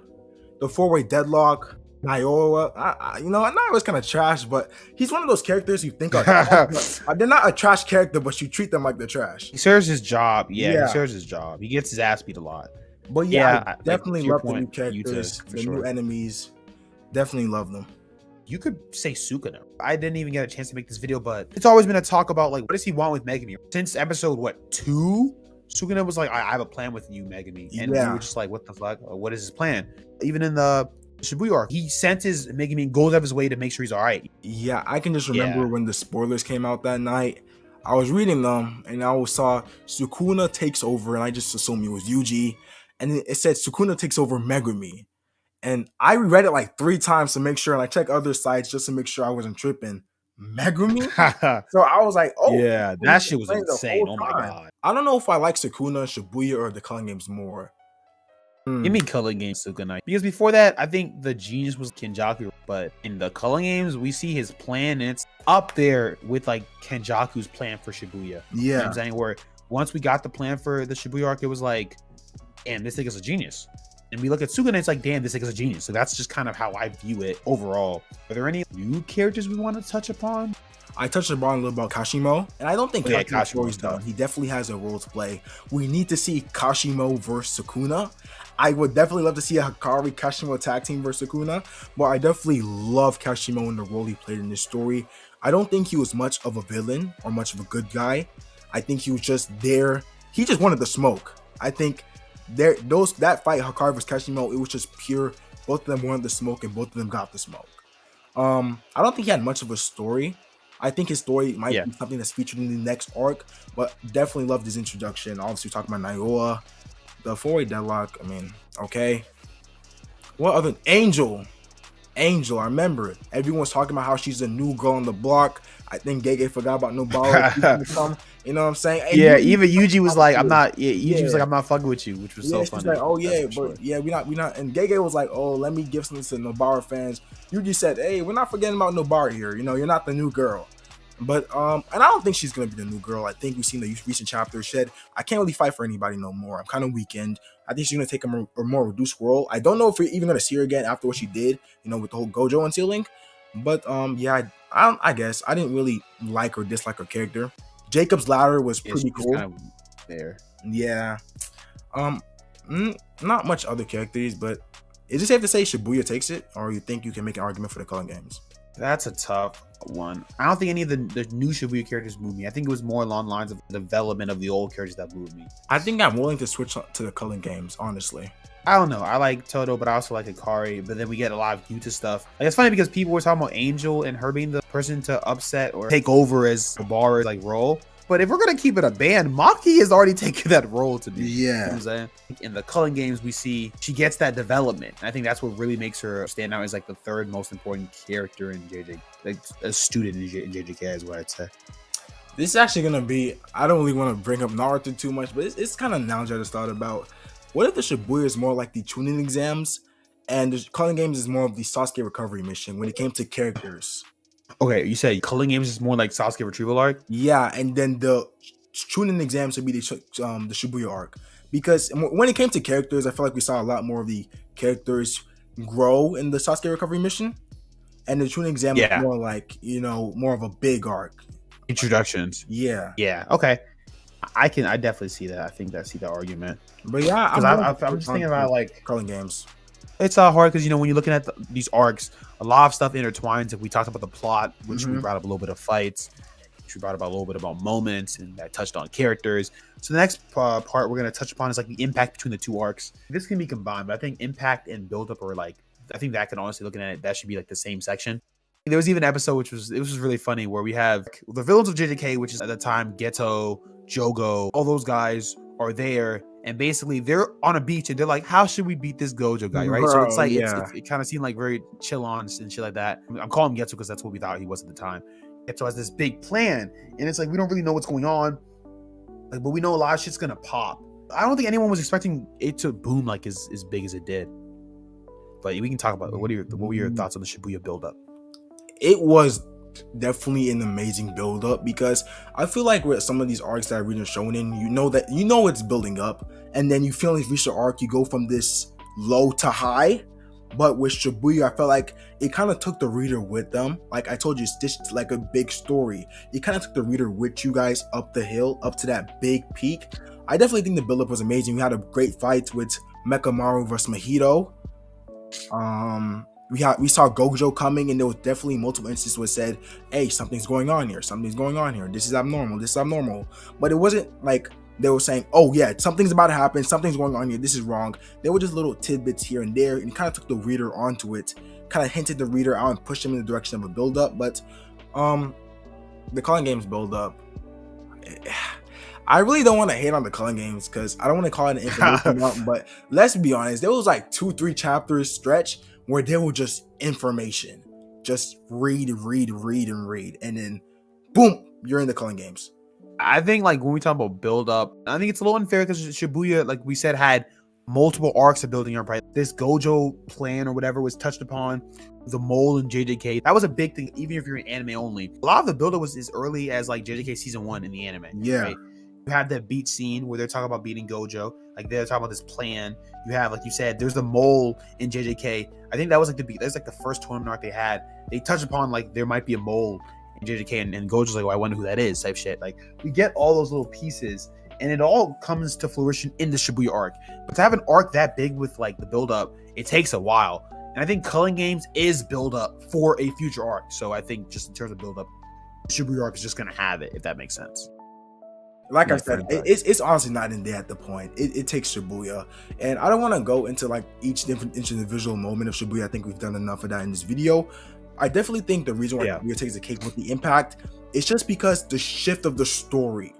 the four-way deadlock, Niowa. I, I, you know, Niowa's kind of trash, but he's one of those characters you think are trash, they're not a trash character, but you treat them like they're trash. He serves his job. Yeah, Yeah. he serves his job. He gets his ass beat a lot. But yeah, Yeah, I- I definitely love the new characters, the sure. new enemies. Definitely love them. You could say Sukuna. I didn't even get a chance to make this video, but it's always been a talk about like what does he want with Megumi? Since episode what two? Sukuna was like, I, I have a plan with you, Megumi. And we Yeah. were just like, what the fuck? What is his plan? Even in the Shibuya arc, he sent his Megumi goes out of his way to make sure he's all right. Yeah, I can just remember Yeah. when the spoilers came out that night. I was reading them and I saw Sukuna takes over, and I just assumed it was Yuji. And it it said Sukuna takes over Megumi. And I reread it like three times to make sure, and I checked other sites just to make sure I wasn't tripping. Megumi? So I was like, oh, yeah, that shit was insane. Oh my time. god. I don't know if I like Sukuna, Shibuya, or the Culling Games more. Hmm. Give me Culling Games Sukuna. Because before that, I think the genius was Kenjaku. But in the Culling Games, we see his plan, and it's up there with like Kenjaku's plan for Shibuya. You know yeah, I'm saying? Where once we got the plan for the Shibuya arc, it was like, damn, this nigga's a genius. And we look at Sukuna, it's like, damn, this nigga's a genius. So that's just kind of how I view it overall. Are there any new characters we want to touch upon? I touched upon a little about Kashimo, and I don't think Oh, yeah, Kashimo's Kashimo's done. He definitely has a role to play. We need to see Kashimo versus Sukuna. I would definitely love to see a Hakari Kashimo tag team versus Sukuna, but I definitely love Kashimo and the role he played in this story. I don't think he was much of a villain or much of a good guy. I think he was just there. He just wanted the smoke. I think there those that fight Hakari versus Kashimo, it was just pure. Both of them wanted the smoke, and both of them got the smoke. Um, I don't think he had much of a story. I think his story might Yeah. be something that's featured in the next arc, but definitely loved his introduction. Obviously, talking about Nioa, the four-way deadlock. I mean, okay. What other Angel? Angel, I remember it. Everyone's talking about how she's a new girl on the block. I think Gege forgot about Nobara. you know what I'm saying? And yeah, even Yuji was like, "I'm not." Yeah, Yuji yeah. was like, "I'm not fucking with you," which was yeah, so funny. Like, oh yeah, but sure. yeah, we not we not. And Gege was like, "Oh, let me give something to Nobara fans." Yuji said, "Hey, we're not forgetting about Nobara here. You know, you're not the new girl." But um, and I don't think she's gonna be the new girl. I think we've seen the recent chapter Said I can't really fight for anybody no more. I'm kind of weakened. I think she's gonna take a more, a more reduced role. I don't know if we're even gonna see her again after what she did, you know, with the whole Gojo unsealing. But um, yeah, I, I, I guess I didn't really like or dislike her character. Jacob's ladder was pretty yeah, cool. Kind of there. Yeah. Um, mm, not much other characters, but is it safe to say Shibuya takes it, or you think you can make an argument for the Culling Games? That's a tough one. I don't think any of the, the new Shibuya characters moved me. I think it was more along lines of development of the old characters that moved me. I think I'm willing to switch to the Culling Games, honestly. I don't know. I like Todo, but I also like Hakari. But then we get a lot of Yuta stuff. Like it's funny because people were talking about Angel and her being the person to upset or take over as Nobara's like role. But if we're gonna keep it a band, Maki has already taken that role to be. Yeah. You know I'm saying? In the Culling games, we see she gets that development. I think that's what really makes her stand out as like the third most important character in JJ, like a student in, J- in JJK is what I'd say. This is actually gonna be. I don't really want to bring up Naruto too much, but it's, it's kind of knowledge I just thought about. What if the Shibuya is more like the Chunin exams, and the Culling games is more of the Sasuke recovery mission when it came to characters? Okay, you said Culling Games is more like Sasuke retrieval arc. Yeah, and then the Chunin exams would be the um the Shibuya arc because when it came to characters, I feel like we saw a lot more of the characters grow in the Sasuke recovery mission, and the Chunin exam yeah. more like you know more of a big arc. Introductions. Yeah. Yeah. Okay. I can. I definitely see that. I think I see the argument. But yeah, I'm, I, am just thinking about like Culling games it's uh, hard because you know when you're looking at the, these arcs, a lot of stuff intertwines. If we talked about the plot, which mm-hmm. we brought up a little bit of fights, which we brought up a little bit about moments, and that touched on characters. So the next uh, part we're gonna touch upon is like the impact between the two arcs. This can be combined, but I think impact and buildup are like I think that can honestly looking at it that should be like the same section. There was even an episode which was it was really funny where we have the villains of JJK, which is at the time Geto, Jogo, all those guys are there and basically they're on a beach and they're like, "How should we beat this Gojo guy?" Right? Bro, so it's like yeah. it's, it's, it kind of seemed like very chill on and shit like that. I'm calling him Geto because that's what we thought he was at the time. Geto has this big plan, and it's like we don't really know what's going on, like, but we know a lot of shit's gonna pop. I don't think anyone was expecting it to boom like as, as big as it did. But we can talk about it. what are your what were your mm-hmm. thoughts on the Shibuya buildup? It was definitely an amazing build up because I feel like with some of these arcs that I read in Shonen, you know that you know it's building up, and then you feel like reach the arc, you go from this low to high. But with Shibuya, I felt like it kind of took the reader with them. Like I told you, it's just like a big story. It kind of took the reader with you guys up the hill, up to that big peak. I definitely think the build-up was amazing. We had a great fight with Mechamaru versus Mahito. Um, we had we saw Gojo coming, and there was definitely multiple instances where it said, "Hey, something's going on here. Something's going on here. This is abnormal. This is abnormal." But it wasn't like they were saying, "Oh yeah, something's about to happen. Something's going on here. This is wrong." There were just little tidbits here and there, and kind of took the reader onto it, kind of hinted the reader out and pushed them in the direction of a build up. But um, the Culling games build up. I really don't want to hate on the Culling games because I don't want to call it an information but let's be honest, there was like two, three chapters stretch where they were just information. Just read, read, read, and read. And then boom, you're in the Culling games. I think like when we talk about build up, I think it's a little unfair because Shibuya, like we said, had multiple arcs of building up, right? This Gojo plan or whatever was touched upon, the mole and JJK. That was a big thing, even if you're in anime only. A lot of the build up was as early as like JJK season one in the anime. Yeah. Right? You have that beat scene where they're talking about beating Gojo. Like they're talking about this plan. You have, like you said, there's the mole in JJK. I think that was like the beat. That's like the first tournament arc they had. They touch upon like there might be a mole in JJK, and, and Gojo's like, well, I wonder who that is, type shit. Like we get all those little pieces, and it all comes to fruition in the Shibuya arc. But to have an arc that big with like the build up, it takes a while. And I think Culling Games is build up for a future arc. So I think just in terms of build up, Shibuya arc is just gonna have it if that makes sense like I said, it, it's, it's honestly not in there at the point. It, it takes Shibuya, and I don't want to go into like each different individual moment of Shibuya. I think we've done enough of that in this video. I definitely think the reason why yeah. Shibuya takes the cake with the impact is just because the shift of the story.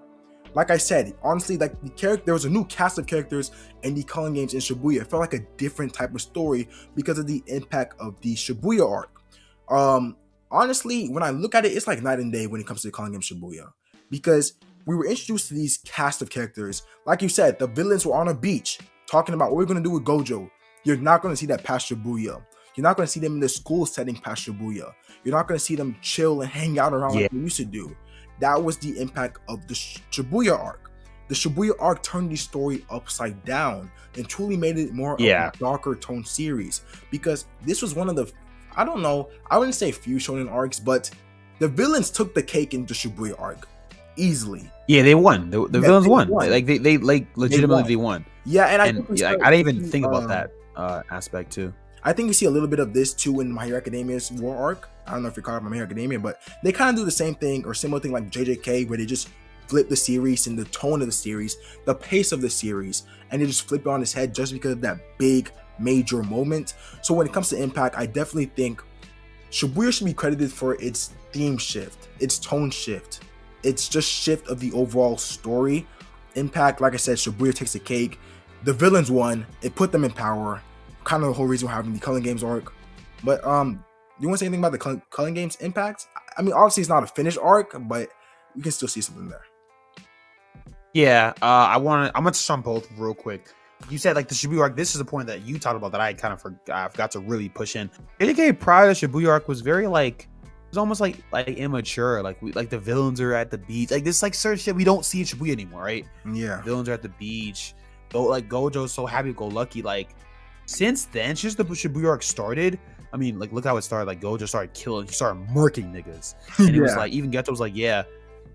Like I said, honestly, like the character, there was a new cast of characters in the Culling Games in Shibuya. It felt like a different type of story because of the impact of the Shibuya arc. Um, honestly, when I look at it, it's like night and day when it comes to the calling him Shibuya. Because we were introduced to these cast of characters. Like you said, the villains were on a beach talking about what we're gonna do with Gojo. You're not gonna see that past Shibuya. You're not gonna see them in the school setting past Shibuya. You're not gonna see them chill and hang out around Yeah. like they used to do. That was the impact of the Sh- Shibuya arc. The Shibuya arc turned the story upside down and truly made it more Yeah. of a darker tone series because this was one of the I don't know, I wouldn't say few shonen arcs, but the villains took the cake in the Shibuya arc easily. Yeah, they won. The, the Yeah, villains they won. won. Like they, they like legitimately won. they won. Yeah, and I And yeah, start I didn't even think about uh, that uh aspect too. I think you see a little bit of this too in My Hero Academia's War arc. I don't know if caught up on My Hero Academia, but they kind of do the same thing or similar thing like JJK, where they just flip the series and the tone of the series, the pace of the series, and they just flip it on its head just because of that big major moment. So when it comes to Impact, I definitely think Shibuya should be credited for its theme shift, its tone shift, its just shift of the overall story. Impact, like I said, Shibuya takes the cake. The villains won. It put them in power. Kind of the whole reason we're having the Culling Games arc. But um, you want to say anything about the Cull- Culling Games impact? I mean, obviously it's not a finished arc, but we can still see something there. Yeah, uh, I want to. I'm gonna touch on both real quick. You said like the Shibuya arc. This is a point that you talked about that I kind of forgot. I forgot to really push in. JJK prior to Shibuya arc was very like it was almost like like immature. Like we like the villains are at the beach. Like this like certain shit we don't see in Shibuya anymore, right? Yeah. Villains are at the beach. Go like Gojo's so happy go lucky. Like since then, since the Shibuya arc started. I mean, like look how it started. Like Gojo started killing, he started murking niggas. And it was like even Geto was like, yeah,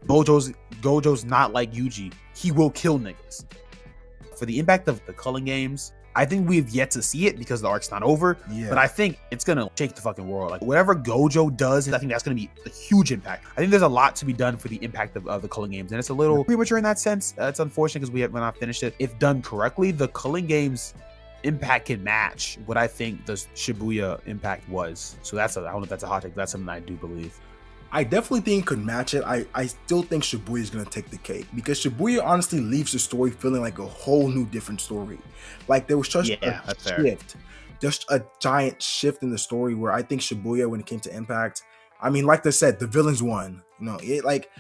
Gojo's Gojo's not like Yuji. He will kill niggas. For the impact of the culling games, I think we've yet to see it because the arc's not over. Yeah. But I think it's gonna shake the fucking world. Like whatever Gojo does, I think that's gonna be a huge impact. I think there's a lot to be done for the impact of, of the culling games, and it's a little premature in that sense. Uh, it's unfortunate because we have not finished it. If done correctly, the culling games impact can match what I think the Shibuya impact was. So that's a, I don't know if that's a hot take. That's something I do believe. I definitely think it could match it. I, I still think Shibuya is gonna take the cake because Shibuya honestly leaves the story feeling like a whole new different story. Like there was just Yeah, a that's fair. shift, just a giant shift in the story where I think Shibuya, when it came to Impact, I mean, like I said, the villains won. You know, it like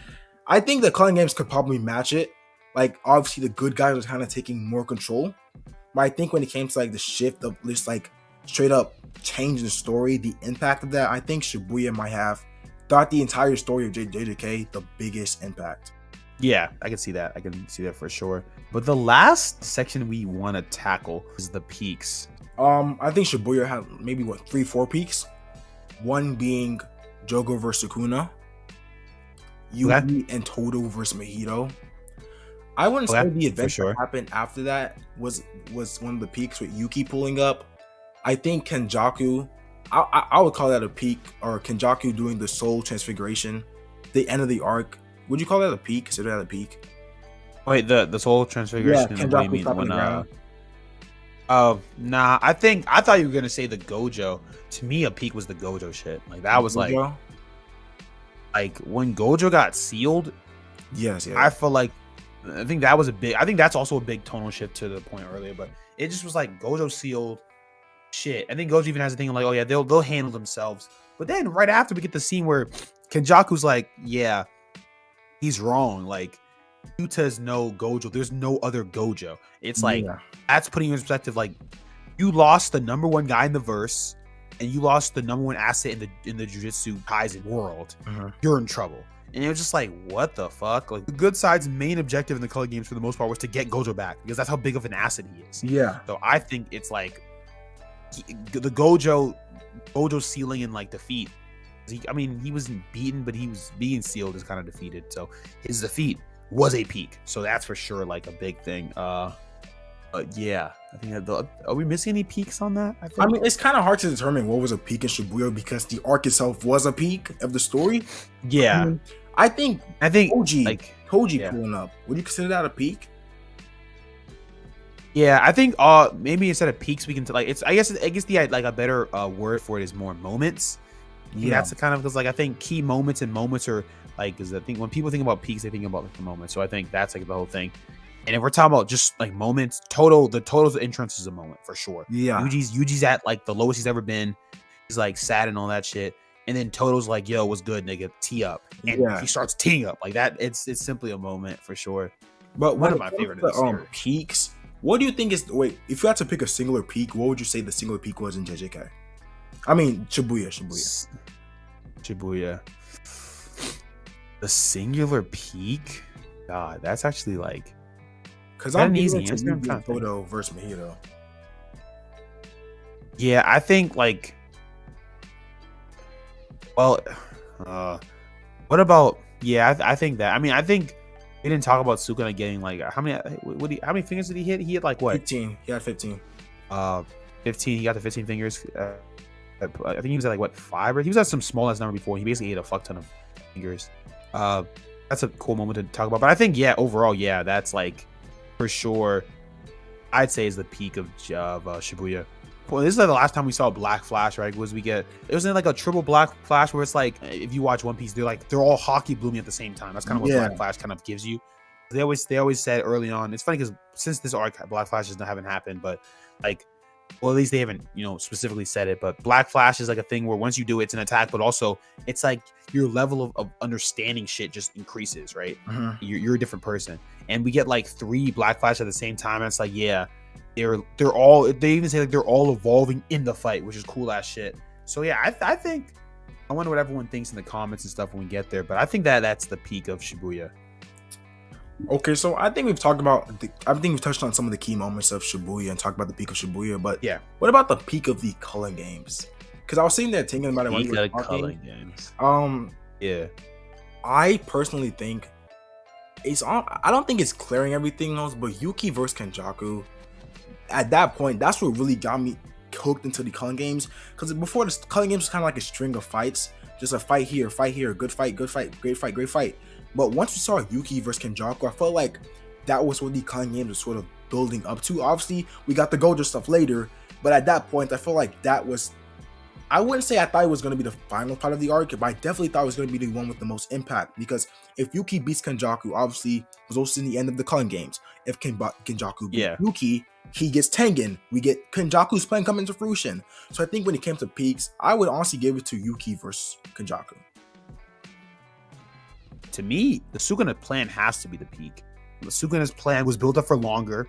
I think the Culling Games could probably match it. Like obviously the good guys are kind of taking more control, but I think when it came to like the shift of just like straight up change the story, the impact of that, I think Shibuya might have throughout the entire story of J- JJK the biggest impact. Yeah, I can see that. I can see that for sure. But the last section we want to tackle is the peaks. Um, I think Shibuya had maybe what three, four peaks. One being Jogo versus Sukuna, Yuki and Todo versus Mahito. I wouldn't Okay, say the event sure. that happened after that was was one of the peaks with Yuki pulling up. I think Kenjaku, I, I, I would call that a peak, or Kenjaku doing the soul transfiguration, the end of the arc. Would you call that a peak? Consider that a peak? Wait, the the soul transfiguration. Yeah, what do you Kenjaku mean? When, uh, oh, nah. I think I thought you were gonna say the Gojo. To me, a peak was the Gojo shit. Like that was like Gojo? like when Gojo got sealed. yes, yeah. I feel like I think that was a big. I think that's also a big tonal shift to the point earlier. But it just was like Gojo sealed. Shit, I think Gojo even has a thing like, oh yeah, they'll they'll handle themselves. But then right after we get the scene where Kenjaku's like, yeah, he's wrong. Like Yuta's no Gojo. There's no other Gojo. It's like Yeah. that's putting in perspective. Like you lost the number one guy in the verse, and you lost the number one asset in the in the Jujutsu Kaisen world. Mhm. You're in trouble. And it was just like, what the fuck? Like the good side's main objective in the Culling games for the most part was to get Gojo back because that's how big of an asset he is. yeah. So I think it's like he- the Gojo Gojo sealing and like defeat. He, I mean, he wasn't beaten, but he was being sealed is kind of defeated. So his defeat was a peak. So that's for sure like a big thing. Uh, but yeah, I think the, are we missing any peaks on that? I think. I mean, it's kind of hard to determine what was a peak in Shibuya because the arc itself was a peak of the story. yeah, I, mean, I think I think Koji, like Koji yeah. pulling up. Would you consider that a peak? Yeah, I think uh maybe instead of peaks we can t- like it's I guess I guess the like a better uh word for it is more moments. Yeah, that's the kind of because like I think key moments and moments are like because I think when people think about peaks they think about like the moments. So I think that's like the whole thing. And if we're talking about just like moments, total the total entrance is a moment for sure. yeah. Yuji's Yuji's at like the lowest he's ever been. He's like sad and all that shit. and then Todo's like, "Yo, what's good, nigga? Tee up," and Yeah. he starts teeing up like that. It's it's simply a moment for sure. But One when of my favorite the um, peaks. What do you think is wait? If you had to pick a singular peak, what would you say the singular peak was in JJK? I mean Shibuya, Shibuya. Shibuya. The singular peak. God, that's actually like Because I'm easy easy answer? I'm Yugi trying to think. Photo versus Mahito. Yeah, I think like. Well, uh, what about? Yeah, I, th- I think that. I mean, I think we didn't talk about Sukuna getting like how many? What? He, how many fingers did he hit? He hit like what? 15. He had 15. Uh, fifteen. He got the fifteen fingers. Uh, I think he was at like what five? Or he was at some small ass number before. He basically ate a fuck ton of fingers. Uh, that's a cool moment to talk about. But I think yeah, overall, yeah, that's like for sure. I'd say is the peak of of uh, Shibuya. Well, this is like the last time we saw Black Flash, right? Was we get it was in like a triple Black Flash where it's like if you watch One Piece, they're like they're all hockey blooming at the same time. That's kind of what Yeah. Black Flash kind of gives you. They always they always said early on. It's funny because since this arc, Black Flash doesn't haven't happened, but like, well, at least they haven't you know specifically said it. But Black Flash is like a thing where once you do it, it's an attack, but also it's like your level of, of understanding shit just increases, right? Mhm. you're, you're a different person and we get like three black flash at the same time and it's like yeah they're they're all they even say like they're all evolving in the fight which is cool ass shit so yeah I, I think i wonder what everyone thinks in the comments and stuff when we get there but i think that that's the peak of shibuya Okay, so I think we've talked about. The, I think we've touched on some of the key moments of Shibuya and talked about the peak of Shibuya. But Yeah. what about the peak of the Culling games? Because I was sitting there thinking about it while peak you were talking. culling games Um, yeah I personally think it's on. I don't think it's clearing everything else, but Yuki versus Kenjaku. At that point, that's what really got me hooked into the Culling games. Because before the Culling games was kind of like a string of fights, just a fight here, fight here, good fight, good fight, great fight, great fight. But once we saw Yuki versus Kenjaku, I felt like that was what the Culling games was sort of building up to. Obviously, we got the Gojo stuff later, but at that point, I felt like that was I wouldn't say I thought it was going to be the final part of the arc, but I definitely thought it was going to be the one with the most impact because if Yuki beats Kenjaku, obviously was also in the end of the Culling games. If Kenba- Kenjaku Yeah. Yuki, he gets Tengen. We get Kenjaku's plan coming to fruition. So I think when it came to peaks, I would honestly give it to Yuki versus Kenjaku. to me the sukuna plan has to be the peak the sukuna's plan was built up for longer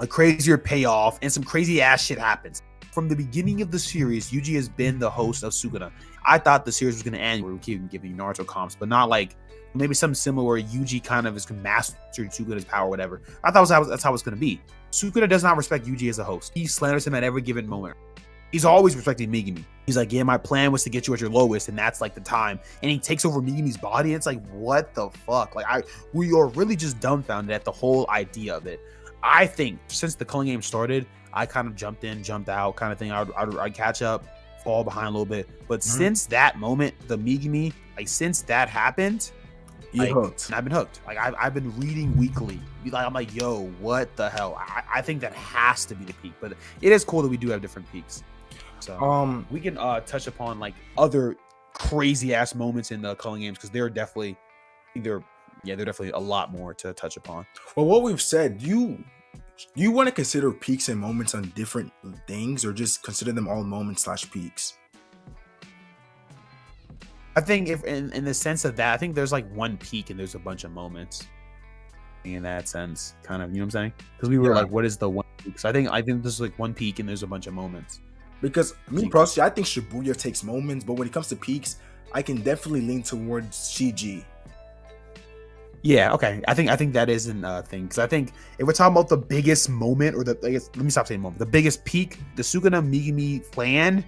a crazier payoff and some crazy ass shit happens from the beginning of the series, Yuji has been the host of Sukuna. I thought the series was going to end where we keep giving Naruto comps, but not like maybe something similar where Yuji kind of is mastered Sukuna's power, whatever. I thought was, that's how it's going to be. Sukuna does not respect Yuji as a host. He slanders him at every given moment. He's always respecting Megumi. He's like, yeah, my plan was to get you at your lowest, and that's like the time. And he takes over Megumi's body. And it's like, what the fuck? Like, I we are really just dumbfounded at the whole idea of it. I think since the Culling game started, I kind of jumped in, jumped out, kind of thing. I'd, I'd, I'd catch up, fall behind a little bit. But mm-hmm. since that moment, the Megumi, like since that happened, You like, hooked. I've been hooked. Like I've, I've been reading weekly. Like I'm like, yo, what the hell? I, I think that has to be the peak. But it is cool that we do have different peaks. So Um, we can uh touch upon like other crazy ass moments in the culling games because they're definitely they're yeah they're definitely a lot more to touch upon. well, what we've said, you you want to consider peaks and moments on different things, or just consider them all moments slash peaks? I think if in, in the sense of that, I think there's like one peak and there's a bunch of moments. In that sense, kind of, you know what I'm saying? Because we were Yeah. like, what is the one peak? So I think I think there's like one peak and there's a bunch of moments. Because me personally, I think Shibuya takes moments, but when it comes to peaks, I can definitely lean towards Shiji. Yeah, okay. I think I think that is a uh, thing because I think if we're talking about the biggest moment or the I guess let me stop saying moment, the biggest peak, the Sukuna Megumi plan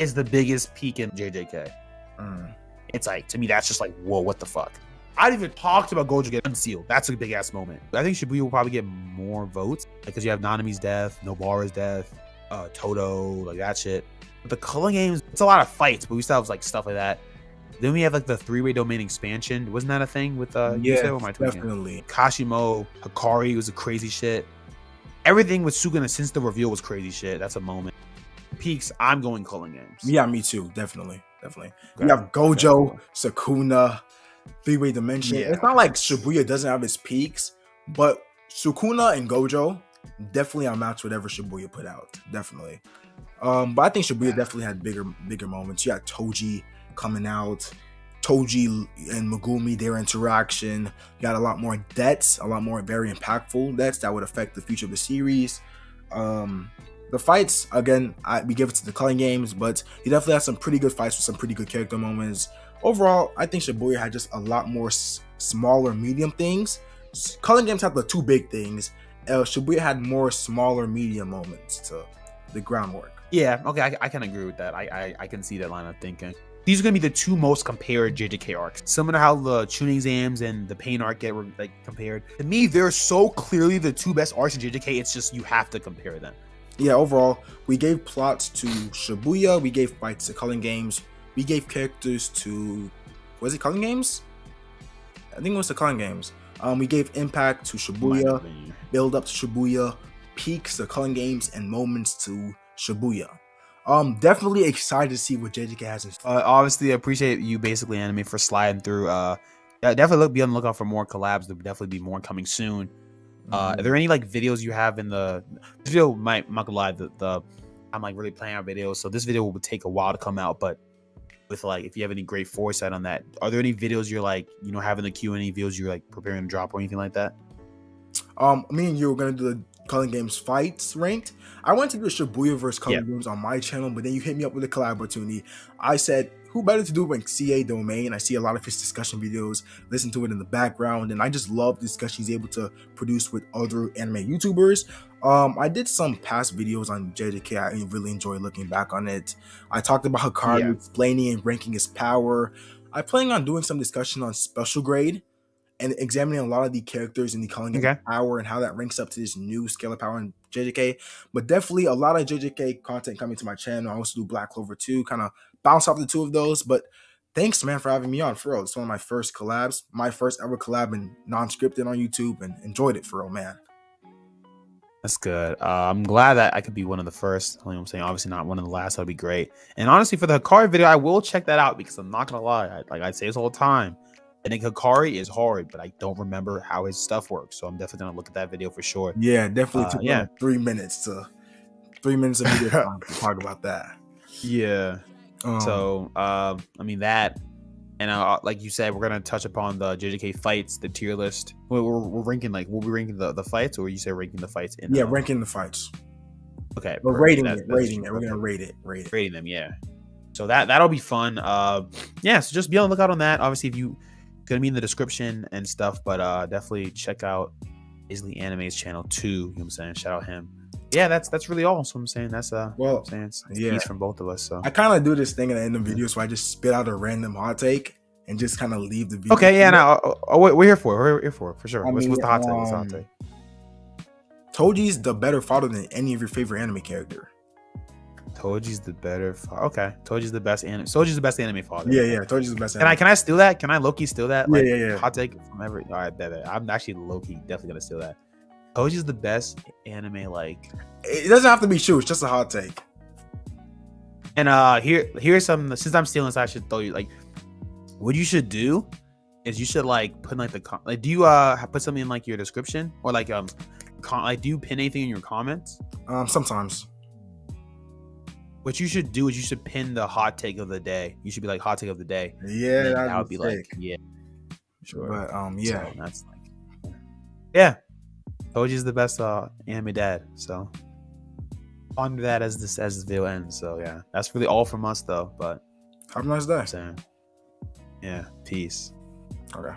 is the biggest peak in JJK. Mm. It's like to me that's just like whoa, what the fuck? I even talked about Gojo getting unsealed. That's a big ass moment. I think Shibuya will probably get more votes because you have Nanami's death, Nobara's death, uh, Todo, like that shit. But the Culling games, it's a lot of fights, but we still have like stuff like that. Then we have like the three way domain expansion. Wasn't that a thing with uh? yeah, Yusei? Or am I tweaking? definitely. Kashimo, Hakari was a crazy shit. Everything with Sukuna since the reveal was crazy shit. That's a moment. Peaks, I'm going Culling games. Yeah, me too. Definitely, definitely. Okay. You have Gojo, Sukuna, three way dimension. Yeah. It's not like Shibuya doesn't have its peaks, but Sukuna and Gojo definitely are match whatever Shibuya put out. Definitely. Um, but I think Shibuya definitely had bigger bigger moments. You had Toji coming out, Toji and Megumi, their interaction. You got a lot more debts, a lot more very impactful debts that would affect the future of the series. Um, the fights, again, I, we give it to the Culling Games, but he definitely had some pretty good fights with some pretty good character moments. Overall, I think Shibuya had just a lot more smaller, medium things. Culling Games had the two big things. Uh, Shibuya had more smaller, medium moments to the groundwork. Yeah, okay, I, I can agree with that. I, I I can see that line of thinking. These are gonna be the two most compared JJK arcs. Similar to how the Chunin exams and the pain arc get like compared. To me, they're so clearly the two best arcs in JJK. It's just you have to compare them. Yeah, overall, we gave plots to Shibuya, we gave fights to Culling Games, we gave characters to was it Culling Games? I think it was the Culling Games. Um, we gave impact to Shibuya, build up to Shibuya, peaks to Culling Games, and moments to Shibuya. Um, definitely excited to see what JJK has in store. Uh, obviously, appreciate you basically anime for sliding through. Uh, definitely look be on the lookout for more collabs. There'll definitely be more coming soon. Uh, are there any like videos you have in the this video? Might not gonna lie, the, the I'm like really planning our videos, so this video will take a while to come out. But with like, if you have any great foresight on that, are there any videos you're like, you know, having the Q and A videos you're like preparing to drop or anything like that? Um, me and you were gonna do the Culling Games fights ranked. I went to do Shibuya versus Culling Yeah. Games on my channel, but then you hit me up with a collab opportunity. I said, who better to do when CA Domain? I see a lot of his discussion videos, listen to it in the background, and I just love the discussion he's able to produce with other anime YouTubers. Um, I did some past videos on JJK. I really enjoy looking back on it. I talked about Hakari Yeah. explaining and ranking his power. I plan on doing some discussion on special grade and examining a lot of the characters in the Culling Games Okay. power and how that ranks up to this new scale of power in JJK. But definitely a lot of JJK content coming to my channel. I also do Black Clover 2, kind of bounce off the two of those. But thanks, man, for having me on. For real, it's one of my first collabs, my first ever collab in non-scripted on YouTube, and enjoyed it for real, man. That's good. Uh, I'm glad that I could be one of the first. Know what I'm saying? Obviously not one of the last. That'd be great. And honestly, for the Hakari video, I will check that out because I'm not gonna lie. I, like I say this all the time. I think Hakari is hard, but I don't remember how his stuff works. So I'm definitely gonna look at that video for sure. Yeah, definitely Uh, took yeah. yeah. three minutes to three minutes of video time to talk about that. Yeah. Um, So, um, I mean that, and uh, like you said, we're gonna touch upon the JJK fights, the tier list. We're, we're, we're ranking like we'll be ranking the, the fights, or you say ranking the fights in? yeah, uh, ranking the fights. Okay, We're rating it, rating it. We're gonna rate it, rate it. rating them. Yeah. So that that'll be fun. Uh, yeah. So just be on the lookout on that. Obviously, if you gonna be in the description and stuff, but uh, definitely check out Isley Anime's channel too. You know what I'm saying? Shout out him. Yeah, that's that's really all. So I'm saying that's uh, Well, I'm saying it's, it's yeah. from both of us. So I kind of do this thing at the end of videos where I just spit out a random hot take and just kind of leave the video. okay, yeah. Now oh, oh, wait, we're here for it. We're here for it for sure. I what's, mean, what's the hot take? What's the hot um, take? Toji's the better father than any of your favorite anime character. Toji's the better. Fa- okay, Toji's the best anime. Toji's the best anime father. Yeah, yeah. Toji's the best. Can I can I steal that? Can I Loki steal that? Yeah, Like, yeah, yeah. Hot take from every. All right, bet, bet. I'm actually Loki definitely gonna steal that. Toji's the best anime like. It doesn't have to be true. It's just a hot take. And uh, here here's some. Since I'm stealing this, I should throw you like. What you should do is you should like put in, like the com- like. Do you uh put something in like your description or like um, com- like do you pin anything in your comments? Um, sometimes. What you should do is you should pin the hot take of the day. You should be like hot take of the day. Yeah, And then that'd that would be like yeah, sure. But um, yeah. So that's like, yeah. Toji's the best uh, anime dad. So on that as this as this video ends. So yeah, that's really all from us though. But Have a nice day. Yeah, peace. Okay.